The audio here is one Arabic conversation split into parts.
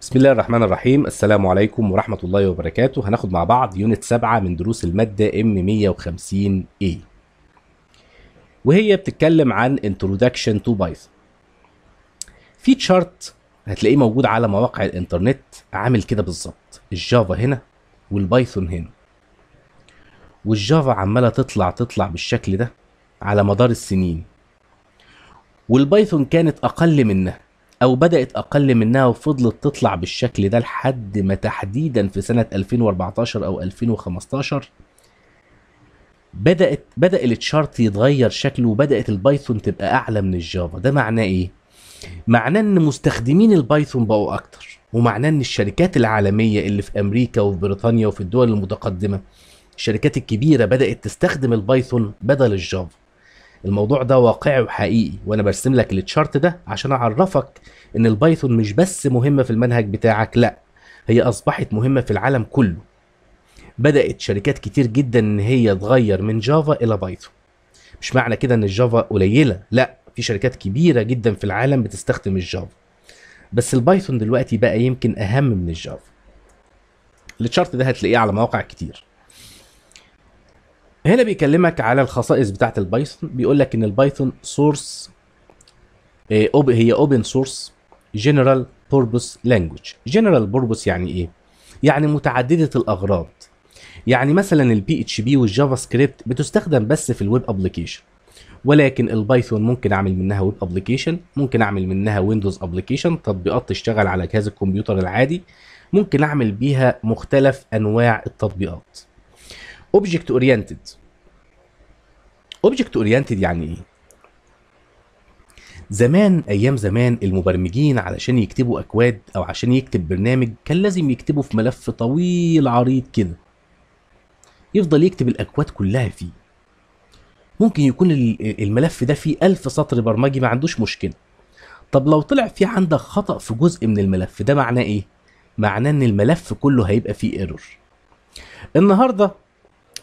بسم الله الرحمن الرحيم. السلام عليكم ورحمة الله وبركاته. هناخد مع بعض unit 7 من دروس المادة M150 A. وهي بتتكلم عن introduction to Python. في chart هتلاقيه موجود على مواقع الإنترنت. عامل كده بالظبط. ال Java هنا وال Python هنا. وال Java عمالة تطلع تطلع بالشكل ده على مدار السنين. وال Python كانت أقل منها. أو بدأت أقل منها وفضلت تطلع بالشكل ده لحد ما تحديدا في سنة 2014 أو 2015 بدات بدأ ال chart يتغير شكله وبدأت ال Python تبقى أعلى من ال Java. ده معناه إيه؟ معناه إن مستخدمين ال Python بقوا أكتر ومعناه إن الشركات العالمية اللي في أمريكا وفي بريطانيا وفي الدول المتقدمة الشركات الكبيرة بدأت تستخدم ال Python بدل ال Java. الموضوع ده واقعي وحقيقي وأنا برسم لك ال chart ده عشان أعرفك إن ال Python مش بس مهمه في المنهج بتاعك لأ هي أصبحت مهمة في العالم كله. بدأت شركات كتير جدا إن هي تغير من Java إلى Python. مش معنى كده إن ال Java قليلة لأ في شركات كبيرة جدا في العالم بتستخدم ال Java. بس ال Python دلوقتي بقى يمكن أهم من ال Java. ال chart ده هتلاقيه على مواقع كتير. هنا بيكلمك على الخصائص بتاعه ال Python. بيقول لك إن ال Python source هي open source general purpose language general purpose يعني إيه؟ يعني متعددة الأغراض. يعني مثلا ال PHP وال JavaScript بتستخدم بس في ال web application ولكن ال Python ممكن أعمل منها web application ممكن أعمل منها Windows application تطبيقات تشتغل على جهاز الكمبيوتر العادي ممكن أعمل بيها مختلف أنواع التطبيقات. object oriented object oriented يعني إيه؟ زمان أيام زمان المبرمجين علشان يكتبوا أكواد أو عشان يكتب برنامج كان لازم يكتبه في ملف طويل عريض كده. يفضل يكتب الأكواد كلها فيه. ممكن يكون الملف ده فيه ألف سطر برمجي ما عندوش مشكلة. طب لو طلع في عندك خطأ في جزء من الملف ده معناه إيه؟ معناه إن الملف كله هيبقى فيه error النهارده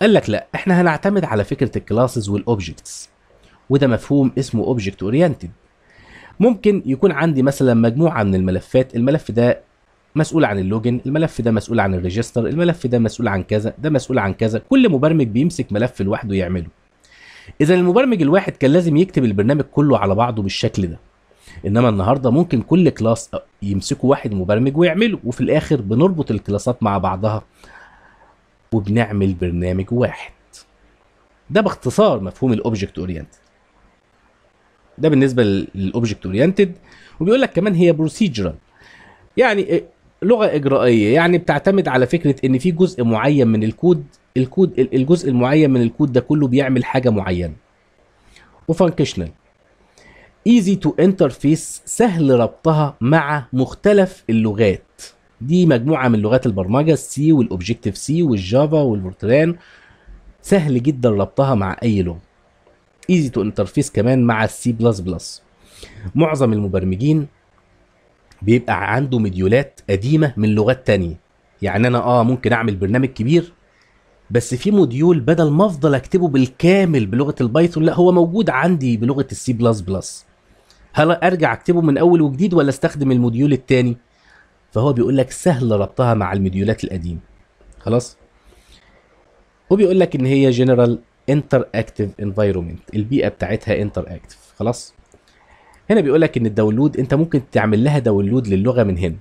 قال لك لا إحنا هنعتمد على فكرة ال classes وال objects وده مفهوم اسمه object oriented ممكن يكون عندي مثلا مجموعة من الملفات الملف ده مسؤول عن ال login الملف ده مسؤول عن ال register الملف ده مسؤول عن كذا ده مسؤول عن كذا. كل مبرمج بيمسك ملف لوحده يعمله. إذا المبرمج الواحد كان لازم يكتب البرنامج كله على بعضه بالشكل ده. إنما النهارده ممكن كل class يمسكه واحد مبرمج ويعمله وفي الآخر بنربط الكلاسات مع بعضها. وبنعمل برنامج واحد. ده باختصار مفهوم ال object oriented ده بالنسبة لل object oriented وبيقول لك كمان هي procedural يعني لغة إجرائية. يعني بتعتمد على فكرة إن في جزء معين من ال code ال code الجزء المعين من الكود ده كله بيعمل حاجة معينة. و functional easy to interface سهل ربطها مع مختلف اللغات. دي مجموعة من لغات البرمجة ال C وال Objective-C وال Java وال Fortran. سهل جدا ربطها مع أي لغة. easy to interface كمان مع السي بلس بلس معظم المبرمجين بيبقى عنده موديولات قديمة من لغات تانية. يعني أنا آه ممكن أعمل برنامج كبير بس في module بدل ما أفضل أكتبه بالكامل بلغة ال Python لا هو موجود عندي بلغة السي بلس بلس هل أرجع أكتبه من أول وجديد ولا أستخدم ال module التاني؟ فهو بيقول لك سهل ربطها مع ال modules ات القديمة. خلاص؟ وبيقول لك إن هي general interactive environment البيئة بتاعتها interactive خلاص؟ هنا بيقول لك إن ال download أنت ممكن تعمل لها download للغة من هنا.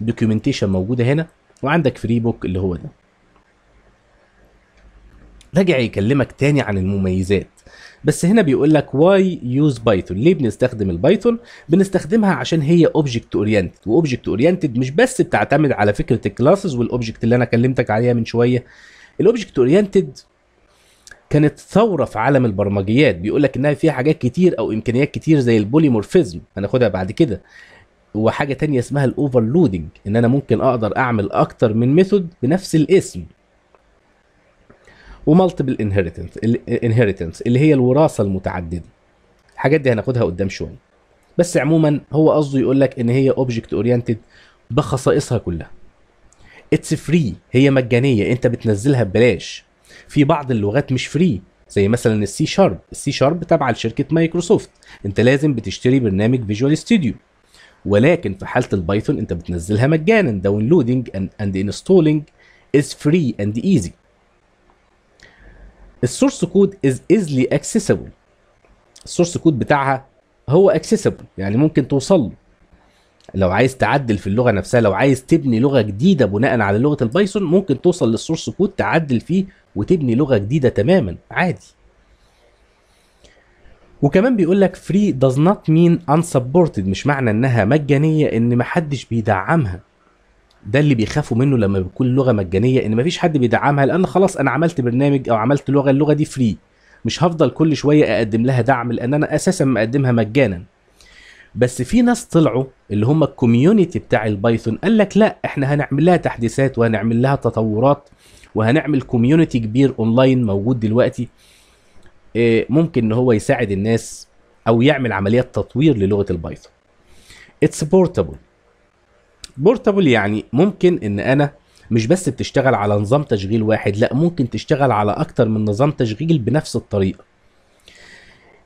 documentation موجودة هنا وعندك free book اللي هو ده. رجع يكلمك تاني عن المميزات. بس هنا بيقول لك why use Python ليه بنستخدم ال Python بنستخدمها عشان هي object oriented و object oriented مش بس بتعتمد على فكرة ال classes وال object اللي أنا كلمتك عليها من شوية. ال object oriented كانت ثورة في عالم البرمجيات. بيقول لك إنها فيها حاجات كتير أو إمكانيات كتير زي ال polymorphism هناخدها بعد كده. وحاجة تانية اسمها ال overloading إن أنا ممكن أقدر أعمل أكتر من method بنفس الاسم. و multiple inheritance ال inheritance اللي هي الوراثة المتعددة. الحاجات دي هناخدها قدام شوية. بس عموما هو قصده يقول لك إن هي object oriented بخصائصها كلها. it's free هي مجانية أنت بتنزلها ببلاش. في بعض اللغات مش free زي مثلا السي شارب السي شارب تابعه لشركه مايكروسوفت. أنت لازم بتشتري برنامج Visual Studio ولكن في حالة ال Python أنت بتنزلها مجانا. downloading and installing is free and easy ال source code is easily accessible ال source code بتاعها هو accessible يعني ممكن توصل له. لو عايز تعدل في اللغة نفسها لو عايز تبني لغة جديدة بناء على لغة ال Python ممكن توصل لل source code تعدل فيه وتبني لغة جديدة تماما. عادي. وكمان بيقول لك free does not mean unsupported مش معنى إنها مجانية إن محدش بيدعمها. ده اللي بيخافوا منه لما بتكون لغه مجانية إن مفيش حد بيدعمها لأن خلاص أنا عملت برنامج أو عملت لغة اللغة دي free مش هفضل كل شوية أقدم لها دعم لأن أنا أساسا مقدمها مجانا. بس في ناس طلعوا اللي هم ال community بتاع ال Python قال لك لا إحنا هنعمل لها تحديثات وهنعمل لها تطورات وهنعمل community كبير اونلاين موجود دلوقتي. إيه، ممكن إن هو يساعد الناس أو يعمل عمليات تطوير للغة ال Python. it's portable portable يعني ممكن إن أنا مش بس بتشتغل على نظام تشغيل واحد لأ ممكن تشتغل على أكتر من نظام تشغيل بنفس الطريقة.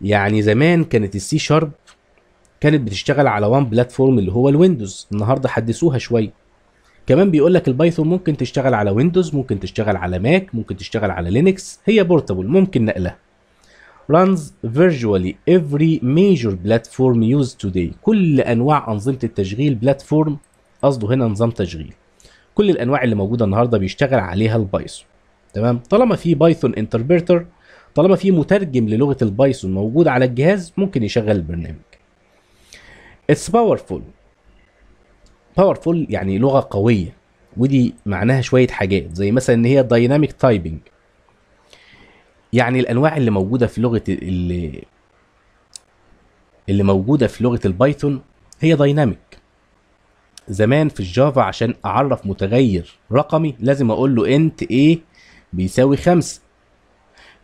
يعني زمان كانت السي شارب كانت بتشتغل على one platform اللي هو ال Windows النهارده حدثوها شوية. كمان بيقول لك ال Python ممكن تشتغل على Windows ممكن تشتغل على Mac ممكن تشتغل على Linux هي portable ممكن نقلها. runs virtually every major platform used today. كل أنواع أنظمة التشغيل platform قصده هنا نظام تشغيل. كل الأنواع اللي موجودة النهارده بيشتغل عليها ال Python. تمام؟ طالما في Python interpreter طالما في مترجم للغة ال Python موجود على الجهاز ممكن يشغل البرنامج. it's powerful powerful يعني لغة قوية. ودي معناها شوية حاجات زي مثلا إن هي dynamic typing يعني الأنواع اللي موجودة في لغة اللي اللي موجودة في لغة ال Python هي dynamic زمان في ال Java عشان أعرف متغير رقمي لازم أقول له int a بيساوي خمسة.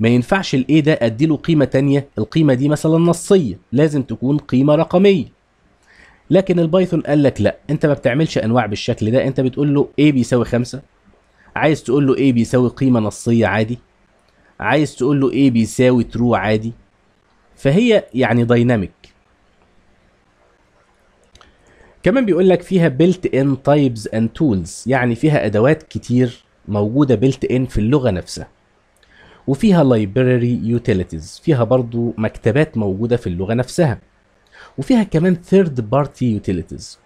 ما ينفعش ال a ده أديله قيمة تانية القيمة دي مثلا نصية لازم تكون قيمة رقمية. لكن ال Python قال لك لا أنت ما بتعملش أنواع بالشكل ده أنت بتقول له a بيساوي خمسة. عايز تقول له a بيساوي قيمة نصية عادي. عايز تقول له a بيساوي true عادي. فهي يعني dynamic كمان بيقول لك فيها built-in types and tools يعني فيها أدوات كتير موجودة built-in في اللغة نفسها. وفيها library utilities فيها برضو مكتبات موجودة في اللغة نفسها. وفيها كمان third party utilities.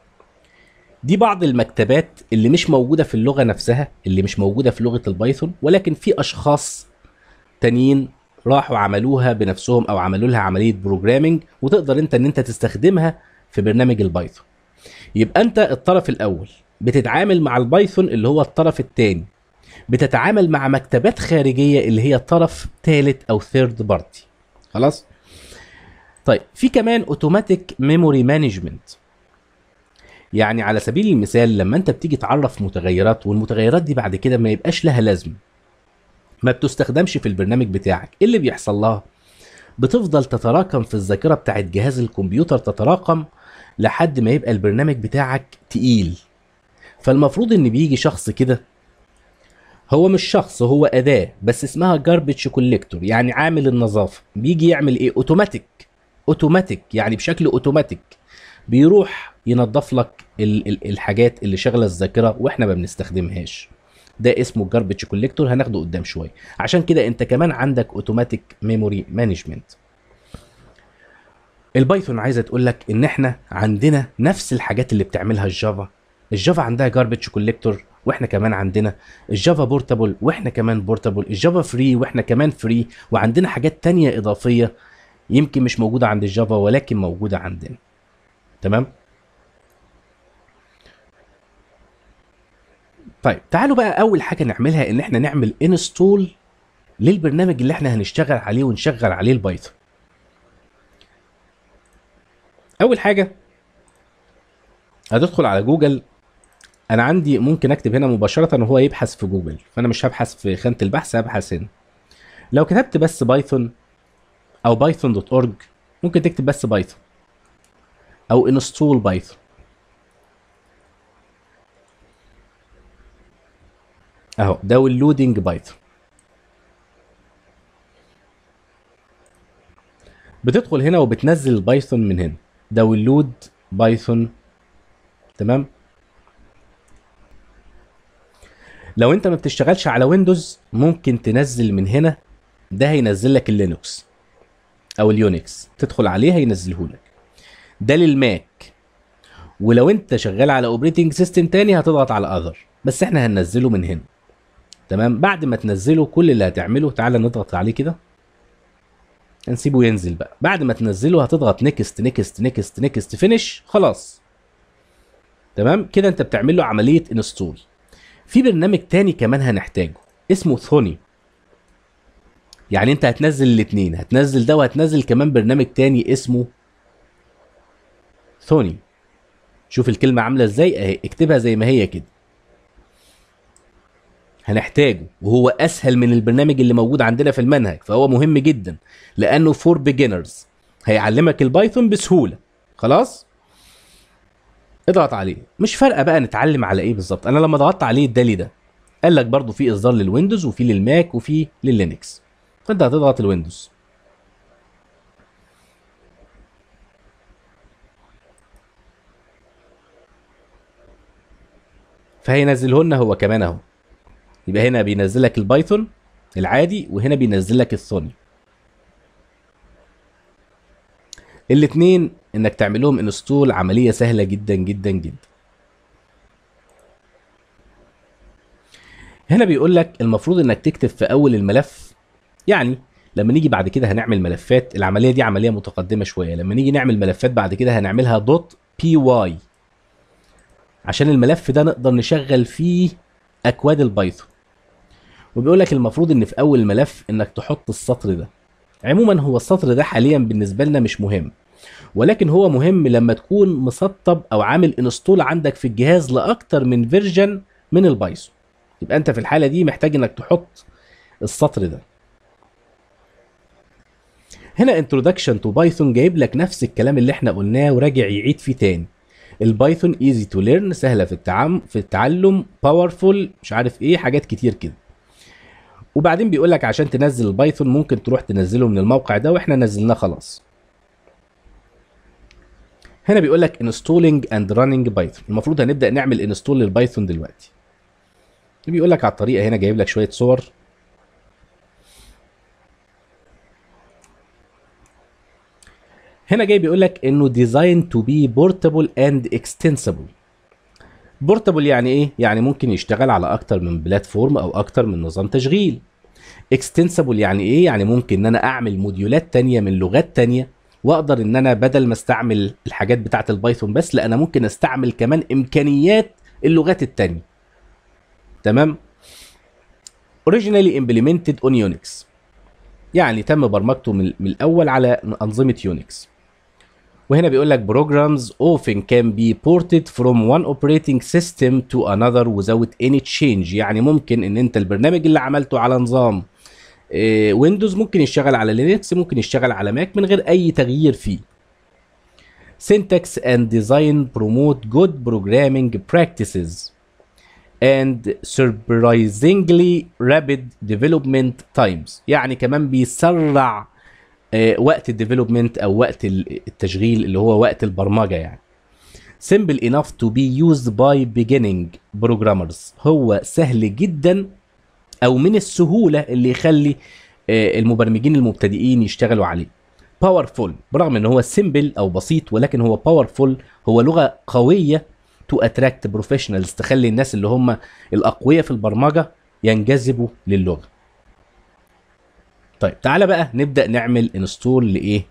دي بعض المكتبات اللي مش موجودة في اللغة نفسها اللي مش موجودة في لغة ال Python ولكن في أشخاص تانيين راحوا عملوها بنفسهم أو عملوا لها عملية programming وتقدر أنت إن أنت تستخدمها في برنامج ال Python. يبقى انت الطرف الأول. بتتعامل مع ال Python اللي هو الطرف الثاني بتتعامل مع مكتبات خارجية اللي هي طرف ثالث أو third party خلاص؟ طيب في كمان automatic memory management يعني على سبيل المثال لما انت بتيجي تعرف متغيرات والمتغيرات دي بعد كده ما يبقاش لها لازمة. ما بتستخدمش في البرنامج بتاعك. إيه اللي بيحصل لها؟ بتفضل تتراكم في الذاكرة بتاعت جهاز الكمبيوتر تتراكم لحد ما يبقى البرنامج بتاعك تقيل. فالمفروض إن بيجي شخص كده. هو مش شخص هو أداة بس اسمها garbage collector يعني عامل النظافة. بيجي يعمل إيه؟ اوتوماتيك اوتوماتيك يعني بشكل اوتوماتيك بيروح ينظف لك ال- ال- الحاجات اللي شغلة الذاكرة وإحنا ما بنستخدمهاش. ده اسمه garbage collector هناخده قدام شوية. عشان كده أنت كمان عندك automatic memory management ال Python عايزة تقول لك إن إحنا عندنا نفس الحاجات اللي بتعملها ال Java. ال Java عندها garbage collector وإحنا كمان عندنا. ال Java portable وإحنا كمان portable ال Java free وإحنا كمان free وعندنا حاجات تانية إضافية يمكن مش موجودة عند الجافا ولكن موجودة عندنا. تمام؟ طيب تعالوا بقى أول حاجة نعملها إن إحنا نعمل install للبرنامج اللي إحنا هنشتغل عليه ونشغل عليه البايثون. أول حاجة هتدخل على جوجل. أنا عندي ممكن أكتب هنا مباشرة وهو يبحث في جوجل فأنا مش هبحث في خانة البحث هبحث هنا. لو كتبت بس بايثون أو بايثون dot org ممكن تكتب بس بايثون أو install بايثون. أهو downloading بايثون. بتدخل هنا وبتنزل البايثون من هنا. download بايثون. تمام؟ لو انت ما بتشتغلش على ويندوز ممكن تنزل من هنا. ده هينزل لك اللينكس أو اليونكس. تدخل عليه هينزله لك. ده للماك. ولو انت شغال على operating system تاني هتضغط على other بس إحنا هننزله من هنا. تمام؟ بعد ما تنزله كل اللي هتعمله تعالى نضغط عليه كده. نسيبه ينزل بقى. بعد ما تنزله هتضغط next next next next finish خلاص. تمام؟ كده انت بتعمل له عملية install في برنامج تاني كمان هنحتاجه اسمه Thonny يعني انت هتنزل الاثنين هتنزل ده وهتنزل كمان برنامج تاني اسمه Thonny شوف الكلمة عاملة إزاي اهي اكتبها زي ما هي كده. هنحتاجه وهو أسهل من البرنامج اللي موجود عندنا في المنهج فهو مهم جدا لأنه for beginners هيعلمك البايثون بسهولة. خلاص؟ اضغط عليه. مش فارقة بقى نتعلم على إيه بالظبط. أنا لما ضغطت عليه ادالي ده. قال لك برضو في إصدار للويندوز وفي للماك وفي لللينكس. فأنت هتضغط الويندوز. فهينزله لنا هو كمان أهو. يبقى هنا بينزل لك البايثون العادي وهنا بينزل لك ال Thonny الاثنين إنك تعمل لهم install عملية سهلة جدا جدا جدا. هنا بيقول لك المفروض إنك تكتب في أول الملف يعني لما نيجي بعد كده هنعمل ملفات. العملية دي عملية متقدمة شوية. لما نيجي نعمل ملفات بعد كده هنعملها dot py عشان الملف ده نقدر نشغل فيه أكواد البايثون. وبيقول لك المفروض إن في أول الملف إنك تحط السطر ده. عموما هو السطر ده حاليا بالنسبة لنا مش مهم. ولكن هو مهم لما تكون مسطب أو عامل install عندك في الجهاز لأكتر من version من البايثون. يبقى أنت في الحالة دي محتاج إنك تحط السطر ده. هنا introduction to Python جايب لك نفس الكلام اللي إحنا قلناه وراجع يعيد فيه تاني. البايثون easy to learn سهلة في التعام في التعلم powerful مش عارف إيه حاجات كتير كده. وبعدين بيقول لك عشان تنزل البايثون ممكن تروح تنزله من الموقع ده وإحنا نزلناه خلاص. هنا بيقول لك installing and running Python المفروض هنبدأ نعمل install للبايثون دلوقتي. بيقول لك على الطريقة هنا جايب لك شوية صور. هنا جاي بيقول لك إنه designed to be portable and extensible portable يعني إيه؟ يعني ممكن يشتغل على أكتر من platform أو أكتر من نظام تشغيل. extensible يعني إيه؟ يعني ممكن إن أنا أعمل module ات تانية من لغات تانية وأقدر إن أنا بدل ما أستعمل الحاجات بتاعة البايثون بس لا أنا ممكن أستعمل كمان إمكانيات اللغات التانية. تمام؟ Originally implemented on Unix. يعني تم برمجته من الأول على أنظمة يونكس وهنا بيقول لك programs often can be ported from one operating system to another without any change يعني ممكن ان انت البرنامج اللي عملته على نظام ويندوز ممكن يشتغل على لينكس ممكن يشتغل على ماك من غير اي تغيير فيه syntax and design promote good programming practices and surprisingly rapid development times يعني كمان بيسرع وقت الديفلوبمنت أو وقت التشغيل اللي هو وقت البرمجة يعني. Simple enough to be used by beginning programmers. هو سهل جدا أو من السهولة اللي يخلي المبرمجين المبتدئين يشتغلوا عليه. Powerful برغم إن هو simple أو بسيط ولكن هو powerful. هو لغة قوية to attract professionals تخلي الناس اللي هم الأقوياء في البرمجة ينجذبوا للغة. طيب تعالى بقى نبدأ نعمل install لإيه؟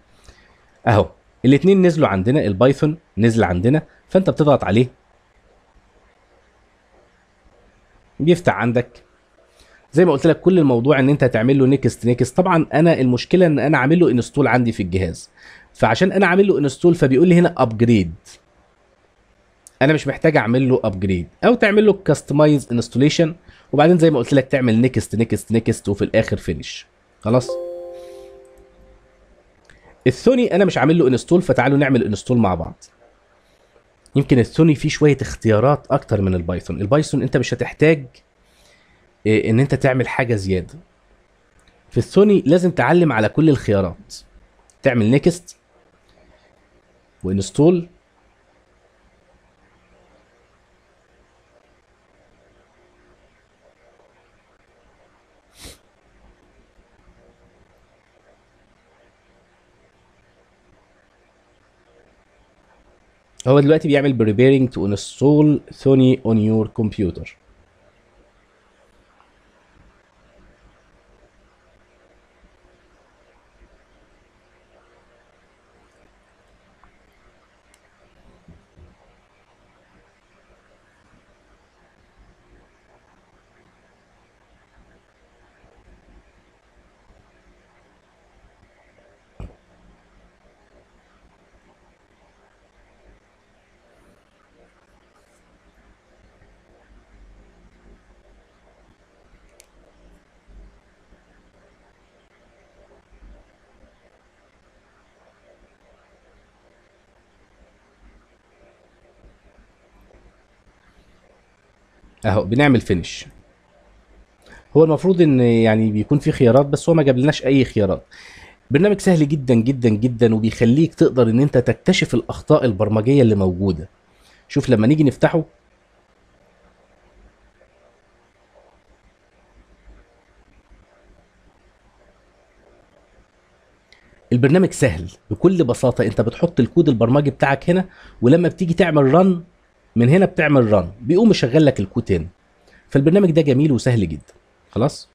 أهو الاثنين نزلوا عندنا البايثون نزل عندنا فأنت بتضغط عليه. بيفتح عندك. زي ما قلت لك كل الموضوع إن أنت هتعمل له next next طبعا أنا المشكلة إن أنا عامل له install عندي في الجهاز. فعشان أنا عامل له install فبيقول لي هنا upgrade أنا مش محتاج أعمل له upgrade أو تعمل له customize installation وبعدين زي ما قلت لك تعمل next next next وفي الآخر finish خلاص. ال Thonny أنا مش عامل له install فتعالوا نعمل install مع بعض. يمكن ال Thonny فيه شوية اختيارات أكتر من البايثون. البايثون أنت مش هتحتاج إن أنت تعمل حاجة زيادة. في ال Thonny لازم تعلم على كل الخيارات. تعمل next و install هو دلوقتي بيعمل preparing to install Thonny on your computer أهو بنعمل فينش هو المفروض إن يعني بيكون في خيارات بس هو ما جابلناش أي خيارات. برنامج سهل جدا جدا جدا وبيخليك تقدر إن أنت تكتشف الأخطاء البرمجية اللي موجودة. شوف لما نيجي نفتحه. البرنامج سهل بكل بساطة. أنت بتحط الكود البرمجي بتاعك هنا ولما بتيجي تعمل رن من هنا بتعمل رن بيقوم يشغل لك الكود هنا فالبرنامج ده جميل وسهل جدا. خلاص؟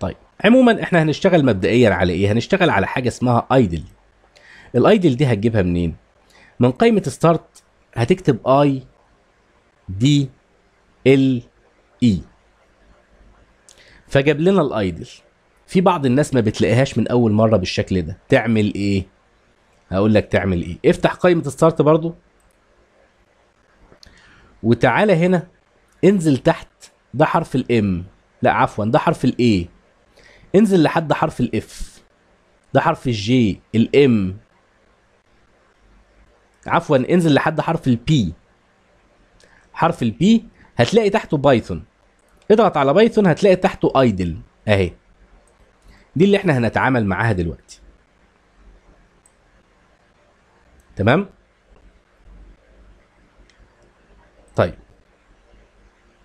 طيب. عموما إحنا هنشتغل مبدئيا على إيه؟ هنشتغل على حاجة اسمها IDLE ال IDLE دي هتجيبها منين؟ من قائمة start هتكتب I D L E فجاب لنا ال IDLE في بعض الناس ما بتلاقيهاش من أول مرة بالشكل ده. تعمل إيه؟ هقول لك تعمل إيه. افتح قائمة start برضو. وتعالى هنا انزل تحت ده حرف ال M لا عفوا ده حرف ال E انزل لحد حرف ال F ده حرف ال G ال M عفوا انزل لحد حرف ال P حرف ال P هتلاقي تحته Python اضغط على Python هتلاقي تحته IDLE أهي. دي اللي إحنا هنتعامل معاها دلوقتي. تمام؟ طيب.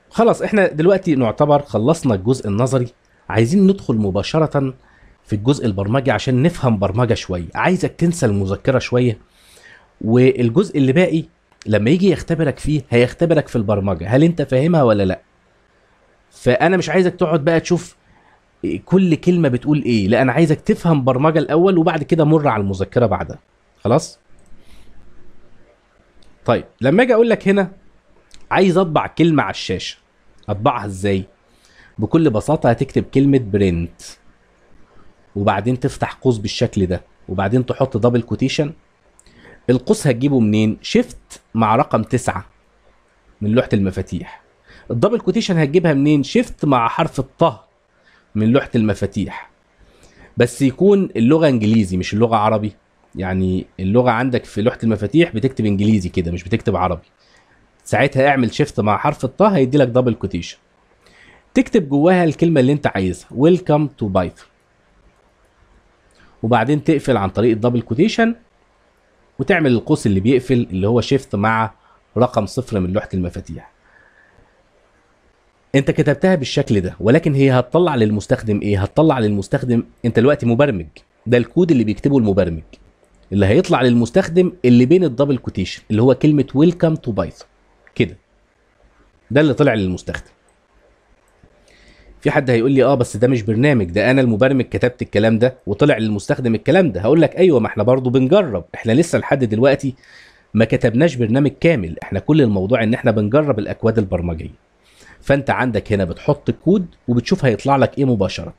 خلاص إحنا دلوقتي نعتبر خلصنا الجزء النظري. عايزين ندخل مباشرة في الجزء البرمجي عشان نفهم برمجة شوية. عايزك تنسى المذكرة شوية. والجزء اللي باقي لما يجي يختبرك فيه هيختبرك في البرمجة. هل أنت فاهمها ولا لأ؟ فأنا مش عايزك تقعد بقى تشوف كل كلمة بتقول إيه. لأ أنا عايزك تفهم برمجة الأول وبعد كده مر على المذكرة بعدها. خلاص؟ طيب لما أجي أقول لك هنا عايز اطبع كلمة على الشاشة اطبعها إزاي؟ بكل بساطة هتكتب كلمة برنت وبعدين تفتح قوس بالشكل ده وبعدين تحط double quotation القوس هتجيبه منين؟ shift مع رقم تسعة من لوحة المفاتيح. ال double quotation هتجيبها منين؟ shift مع حرف الطه من لوحة المفاتيح. بس يكون اللغة انجليزي مش اللغة عربي. يعني اللغة عندك في لوحة المفاتيح بتكتب إنجليزي كده مش بتكتب عربي. ساعتها اعمل shift مع حرف الطه هيدي لك double quotation تكتب جواها الكلمة اللي انت عايزها welcome to Python وبعدين تقفل عن طريق ال double quotation وتعمل القوس اللي بيقفل اللي هو shift مع رقم صفر من لوحة المفاتيح. انت كتبتها بالشكل ده ولكن هي هتطلع للمستخدم إيه؟ هتطلع للمستخدم انت دلوقتي مبرمج. ده الكود اللي بيكتبه المبرمج. اللي هيطلع للمستخدم اللي بين ال double quotation اللي هو كلمة welcome to Python كده. ده اللي طلع للمستخدم. في حد هيقول لي آه بس ده مش برنامج ده أنا المبرمج كتبت الكلام ده وطلع للمستخدم الكلام ده. هقول لك أيوه ما إحنا برضو بنجرب. إحنا لسه لحد دلوقتي ما كتبناش برنامج كامل. إحنا كل الموضوع إن إحنا بنجرب الأكواد البرمجية. فأنت عندك هنا بتحط الكود وبتشوف هيطلع لك إيه مباشرة.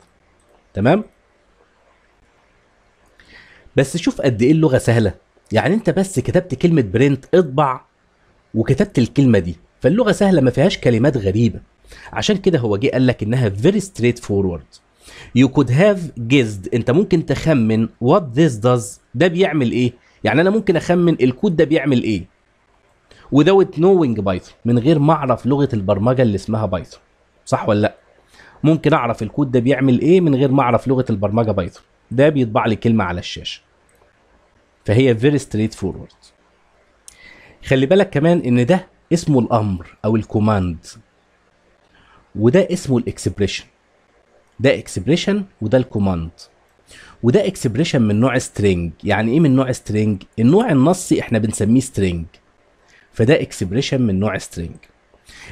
تمام؟ بس شوف قد إيه اللغة سهلة. يعني أنت بس كتبت كلمة print اطبع وكتبت الكلمة دي. فاللغة سهلة ما فيهاش كلمات غريبة. عشان كده هو جه قال لك إنها very straight forward you could have guessed. أنت ممكن تخمن what this does. ده بيعمل إيه؟ يعني أنا ممكن أخمن الكود ده بيعمل إيه؟ without knowing Python من غير ما أعرف لغة البرمجة اللي اسمها Python صح ولا لأ؟ ممكن أعرف الكود ده بيعمل إيه من غير ما أعرف لغة البرمجة Python ده بيطبع لي كلمة على الشاشة. فهي very straight forward خلي بالك كمان إن ده اسمه الأمر أو ال command وده اسمه ال expression ده expression وده ال command وده expression من نوع string يعني إيه من نوع string النوع النصي إحنا بنسميه string فده expression من نوع string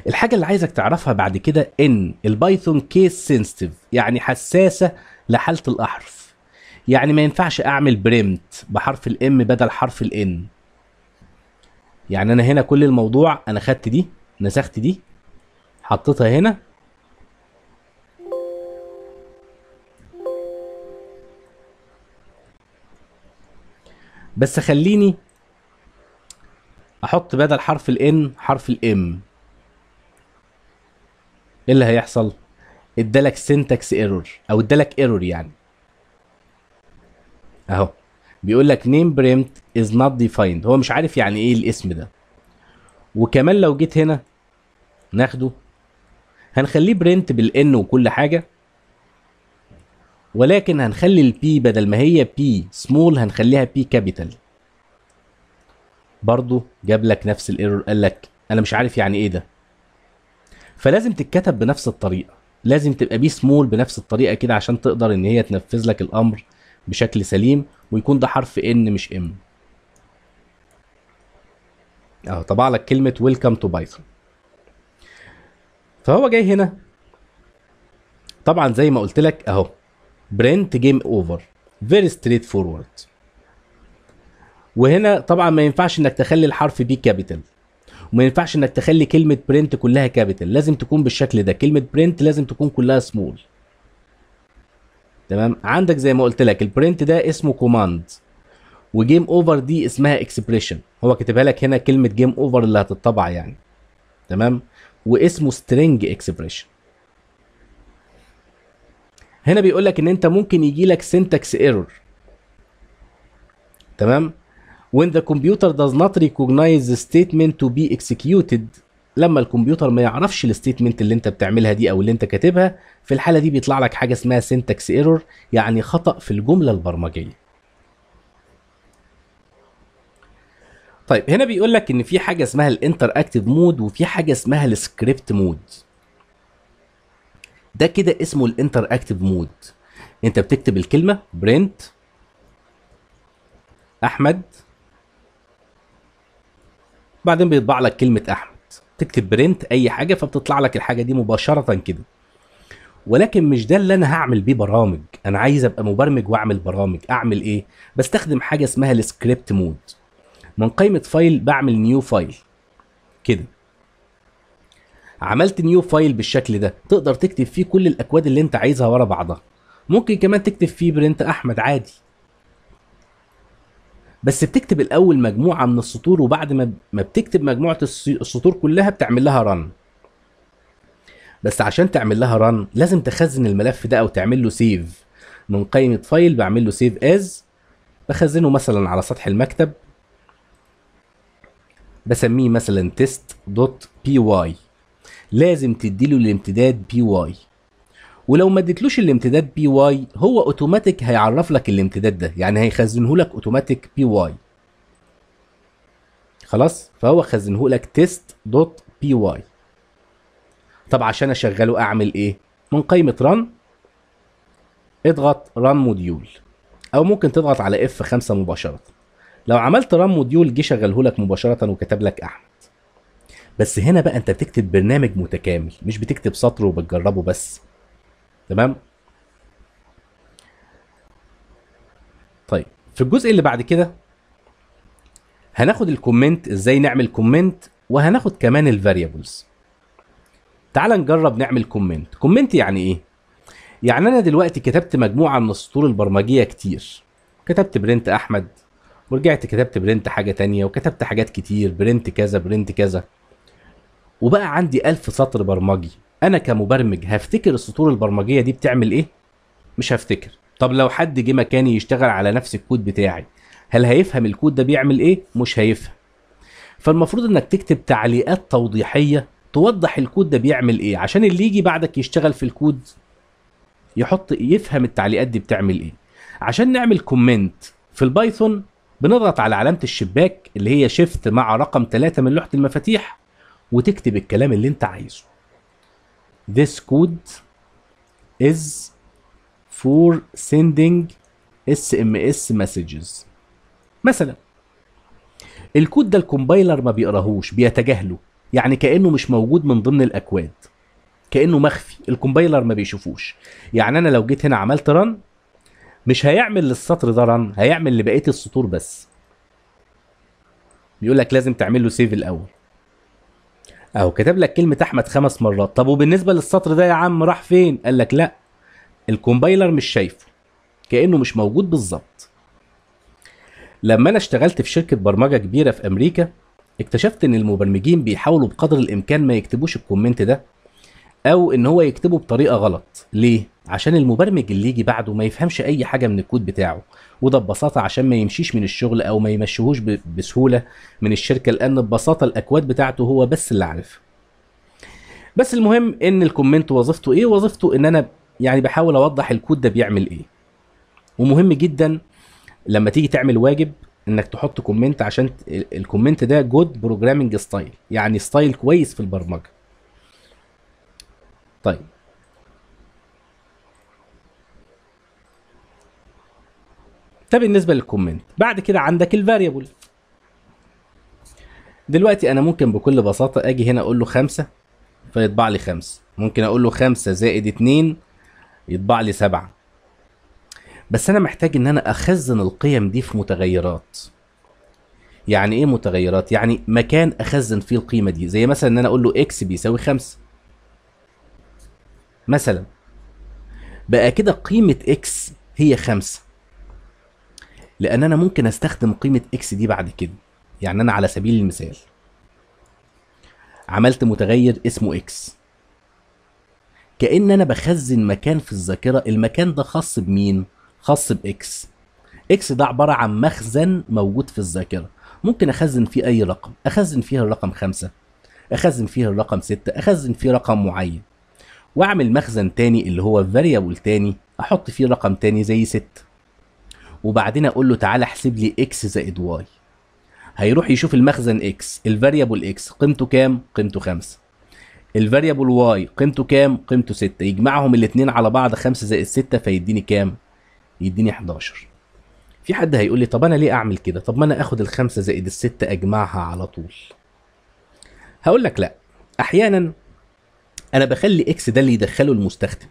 الحاجة اللي عايزك تعرفها بعد كده إن ال Python case sensitive يعني حساسة لحالة الأحرف. يعني ما ينفعش أعمل primt بحرف ال M بدل حرف ال N يعني أنا هنا كل الموضوع أنا خدت دي نسخت دي حطيتها هنا. بس خليني أحط بدل حرف ال N حرف ال M إيه اللي هيحصل؟ ادالك syntax error أو ادالك error يعني. اهو. بيقول لك name primt is not defined هو مش عارف يعني إيه الاسم ده. وكمان لو جيت هنا ناخده. هنخليه print بال N وكل حاجة. ولكن هنخلي ال P بدل ما هي P small هنخليها P capital برضو جاب لك نفس ال error قال لك أنا مش عارف يعني إيه ده. فلازم تتكتب بنفس الطريقة. لازم تبقى P small بنفس الطريقة كده عشان تقدر إن هي تنفذ لك الأمر. بشكل سليم ويكون ده حرف N مش M أهو طبع لك كلمة welcome to Python فهو جاي هنا. طبعا زي ما قلت لك أهو print game over very straight forward وهنا طبعا ما ينفعش إنك تخلي الحرف P capital وما ينفعش إنك تخلي كلمة print كلها capital لازم تكون بالشكل ده. كلمة print لازم تكون كلها small تمام؟ عندك زي ما قلت لك ال print ده اسمه command و game over دي اسمها expression هو كاتبها لك هنا كلمة game over اللي هتطبع يعني. تمام؟ واسمه string expression هنا بيقول لك إن أنت ممكن يجي لك syntax error. تمام؟ When the computer does not recognize the statement to be executed لما الكمبيوتر ما يعرفش ال statement اللي انت بتعملها دي أو اللي انت كاتبها في الحالة دي بيطلع لك حاجة اسمها syntax error يعني خطأ في الجملة البرمجية. طيب هنا بيقول لك إن في حاجة اسمها ال interactive mode وفي حاجة اسمها ال script mode ده كده اسمه ال interactive mode انت بتكتب الكلمة print أحمد بعدين بيطبع لك كلمة أحمد. تكتب print أي حاجة فبتطلع لك الحاجة دي مباشرة كده. ولكن مش ده اللي أنا هعمل بيه برامج. أنا عايز أبقى مبرمج وأعمل برامج. أعمل إيه؟ بستخدم حاجة اسمها ال script mode من قائمة file بعمل new file كده. عملت new file بالشكل ده. تقدر تكتب فيه كل الأكواد اللي أنت عايزها ورا بعضها. ممكن كمان تكتب فيه print أحمد عادي. بس بتكتب الأول مجموعة من السطور وبعد ما ما بتكتب مجموعة السطور كلها بتعمل لها run بس عشان تعمل لها رن لازم تخزن الملف ده أو تعمل له save من قائمة file بعمل له save as بخزنه مثلا على سطح المكتب. بسميه مثلا test dot py لازم تديله الامتداد py ولو ما اديتلوش الامتداد py هو اوتوماتيك هيعرف لك الامتداد ده. يعني هيخزنه لك اوتوماتيك py خلاص؟ فهو خزنه لك test dot py طب عشان أشغله أعمل إيه؟ من قائمة run اضغط run module أو ممكن تضغط على F5 مباشرة. لو عملت run module جه شغله لك مباشرة وكتب لك أحمد. بس هنا بقى أنت بتكتب برنامج متكامل مش بتكتب سطر وبتجربه بس. تمام؟ طيب في الجزء اللي بعد كده هناخد ال comment إزاي نعمل comment وهناخد كمان ال variables تعال نجرب نعمل comment. comment يعني إيه؟ يعني أنا دلوقتي كتبت مجموعة من السطور البرمجية كتير. كتبت print أحمد ورجعت كتبت print حاجة تانية وكتبت حاجات كتير print كذا print كذا. وبقى عندي ألف سطر برمجي. أنا كمبرمج هفتكر السطور البرمجية دي بتعمل إيه؟ مش هفتكر طب لو حد جه مكاني يشتغل على نفس الكود بتاعي هل هيفهم الكود ده بيعمل إيه؟ مش هيفهم فالمفروض إنك تكتب تعليقات توضيحية توضح الكود ده بيعمل إيه عشان اللي يجي بعدك يشتغل في الكود يحط يفهم التعليقات دي بتعمل إيه عشان نعمل comment في ال Python بنضغط على علامة الشباك اللي هي shift مع رقم 3 من لوحة المفاتيح وتكتب الكلام اللي أنت عايزه This code is for sending SMS messages مثلا الكود ده ال compiler ما بيقراهوش بيتجاهله يعني كأنه مش موجود من ضمن الأكواد كأنه مخفي ال compiler ما بيشوفوش. يعني أنا لو جيت هنا عملت run مش هيعمل للسطر ده run هيعمل لبقية السطور بس. بيقول لك لازم تعمل له save الأول. اهو كتب لك كلمة أحمد خمس مرات. طب وبالنسبة للسطر ده يا عم راح فين؟ قال لك لا ال compiler مش شايفه كأنه مش موجود بالظبط. لما أنا اشتغلت في شركة برمجة كبيرة في أمريكا اكتشفت إن المبرمجين بيحاولوا بقدر الإمكان ما يكتبوش ال comment ده أو إن هو يكتبه بطريقة غلط. ليه؟ عشان المبرمج اللي يجي بعده ما يفهمش أي حاجة من الكود بتاعه. وده ببساطة عشان ما يمشيش من الشغل أو ما يمشيهوش بسهولة من الشركة لأن ببساطة الأكواد بتاعته هو بس اللي عارفها بس المهم إن ال comment وظيفته إيه؟ وظيفته إن أنا يعني بحاول أوضح الكود ده بيعمل إيه. ومهم جدا لما تيجي تعمل واجب إنك تحط comment عشان ال comment ده good programming style يعني style كويس في البرمجة. طيب. ده بالنسبة لل comment بعد كده عندك ال variable دلوقتي أنا ممكن بكل بساطة آجي هنا أقول له خمسة فيطبع لي خمسة ممكن أقول له خمسة زائد اتنين يطبع لي سبعة. بس أنا محتاج إن أنا أخزن القيم دي في متغيرات. يعني إيه متغيرات؟ يعني مكان أخزن فيه القيمة دي. زي مثلا إن أنا أقول له X بيساوي خمسة. مثلا. بقى كده قيمة X هي خمسة. لأن أنا ممكن استخدم قيمة X دي بعد كده. يعني أنا على سبيل المثال عملت متغير اسمه X كأن أنا بخزن مكان في الذاكرة المكان ده خاص بمين؟ خاص ب X X ده عبارة عن مخزن موجود في الذاكرة. ممكن أخزن فيه أي رقم. أخزن فيها الرقم خمسة. أخزن فيها الرقم ستة. أخزن فيه رقم معين. وأعمل مخزن تاني اللي هو variable تاني. أحط فيه رقم تاني زي ستة. وبعدين أقول له تعالى احسب لي X زائد Y هيروح يشوف المخزن X ال variable X قيمته كام؟ قيمته خمسة. ال variable Y قيمته كام؟ قيمته ستة. يجمعهم الاتنين على بعض خمسة زائد ستة فيديني كام؟ يديني 11 في حد هيقول لي طب أنا ليه أعمل كده؟ طب ما أنا آخد الخمسة زائد الستة أجمعها على طول. هقول لك لأ. أحيانا أنا بخلي X ده اللي يدخله المستخدم.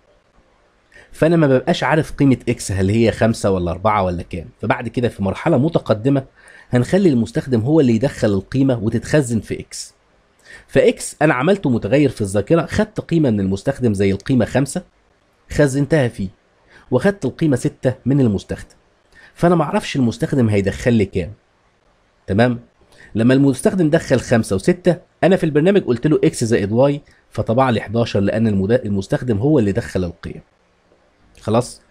فانا ما ببقاش عارف قيمة X هل هي خمسة ولا أربعة ولا كام. فبعد كده في مرحلة متقدمة هنخلي المستخدم هو اللي يدخل القيمة وتتخزن في X ف X أنا عملته متغير في الذاكرة خدت قيمة من المستخدم زي القيمة خمسة خزنتها فيه وخدت القيمة ستة من المستخدم. فأنا ما أعرفش المستخدم هيدخل لي كام. تمام؟ لما المستخدم دخل خمسة وستة أنا في البرنامج قلت له x زائد y فطبع لي 11 لأن المستخدم هو اللي دخل القيم. خلاص.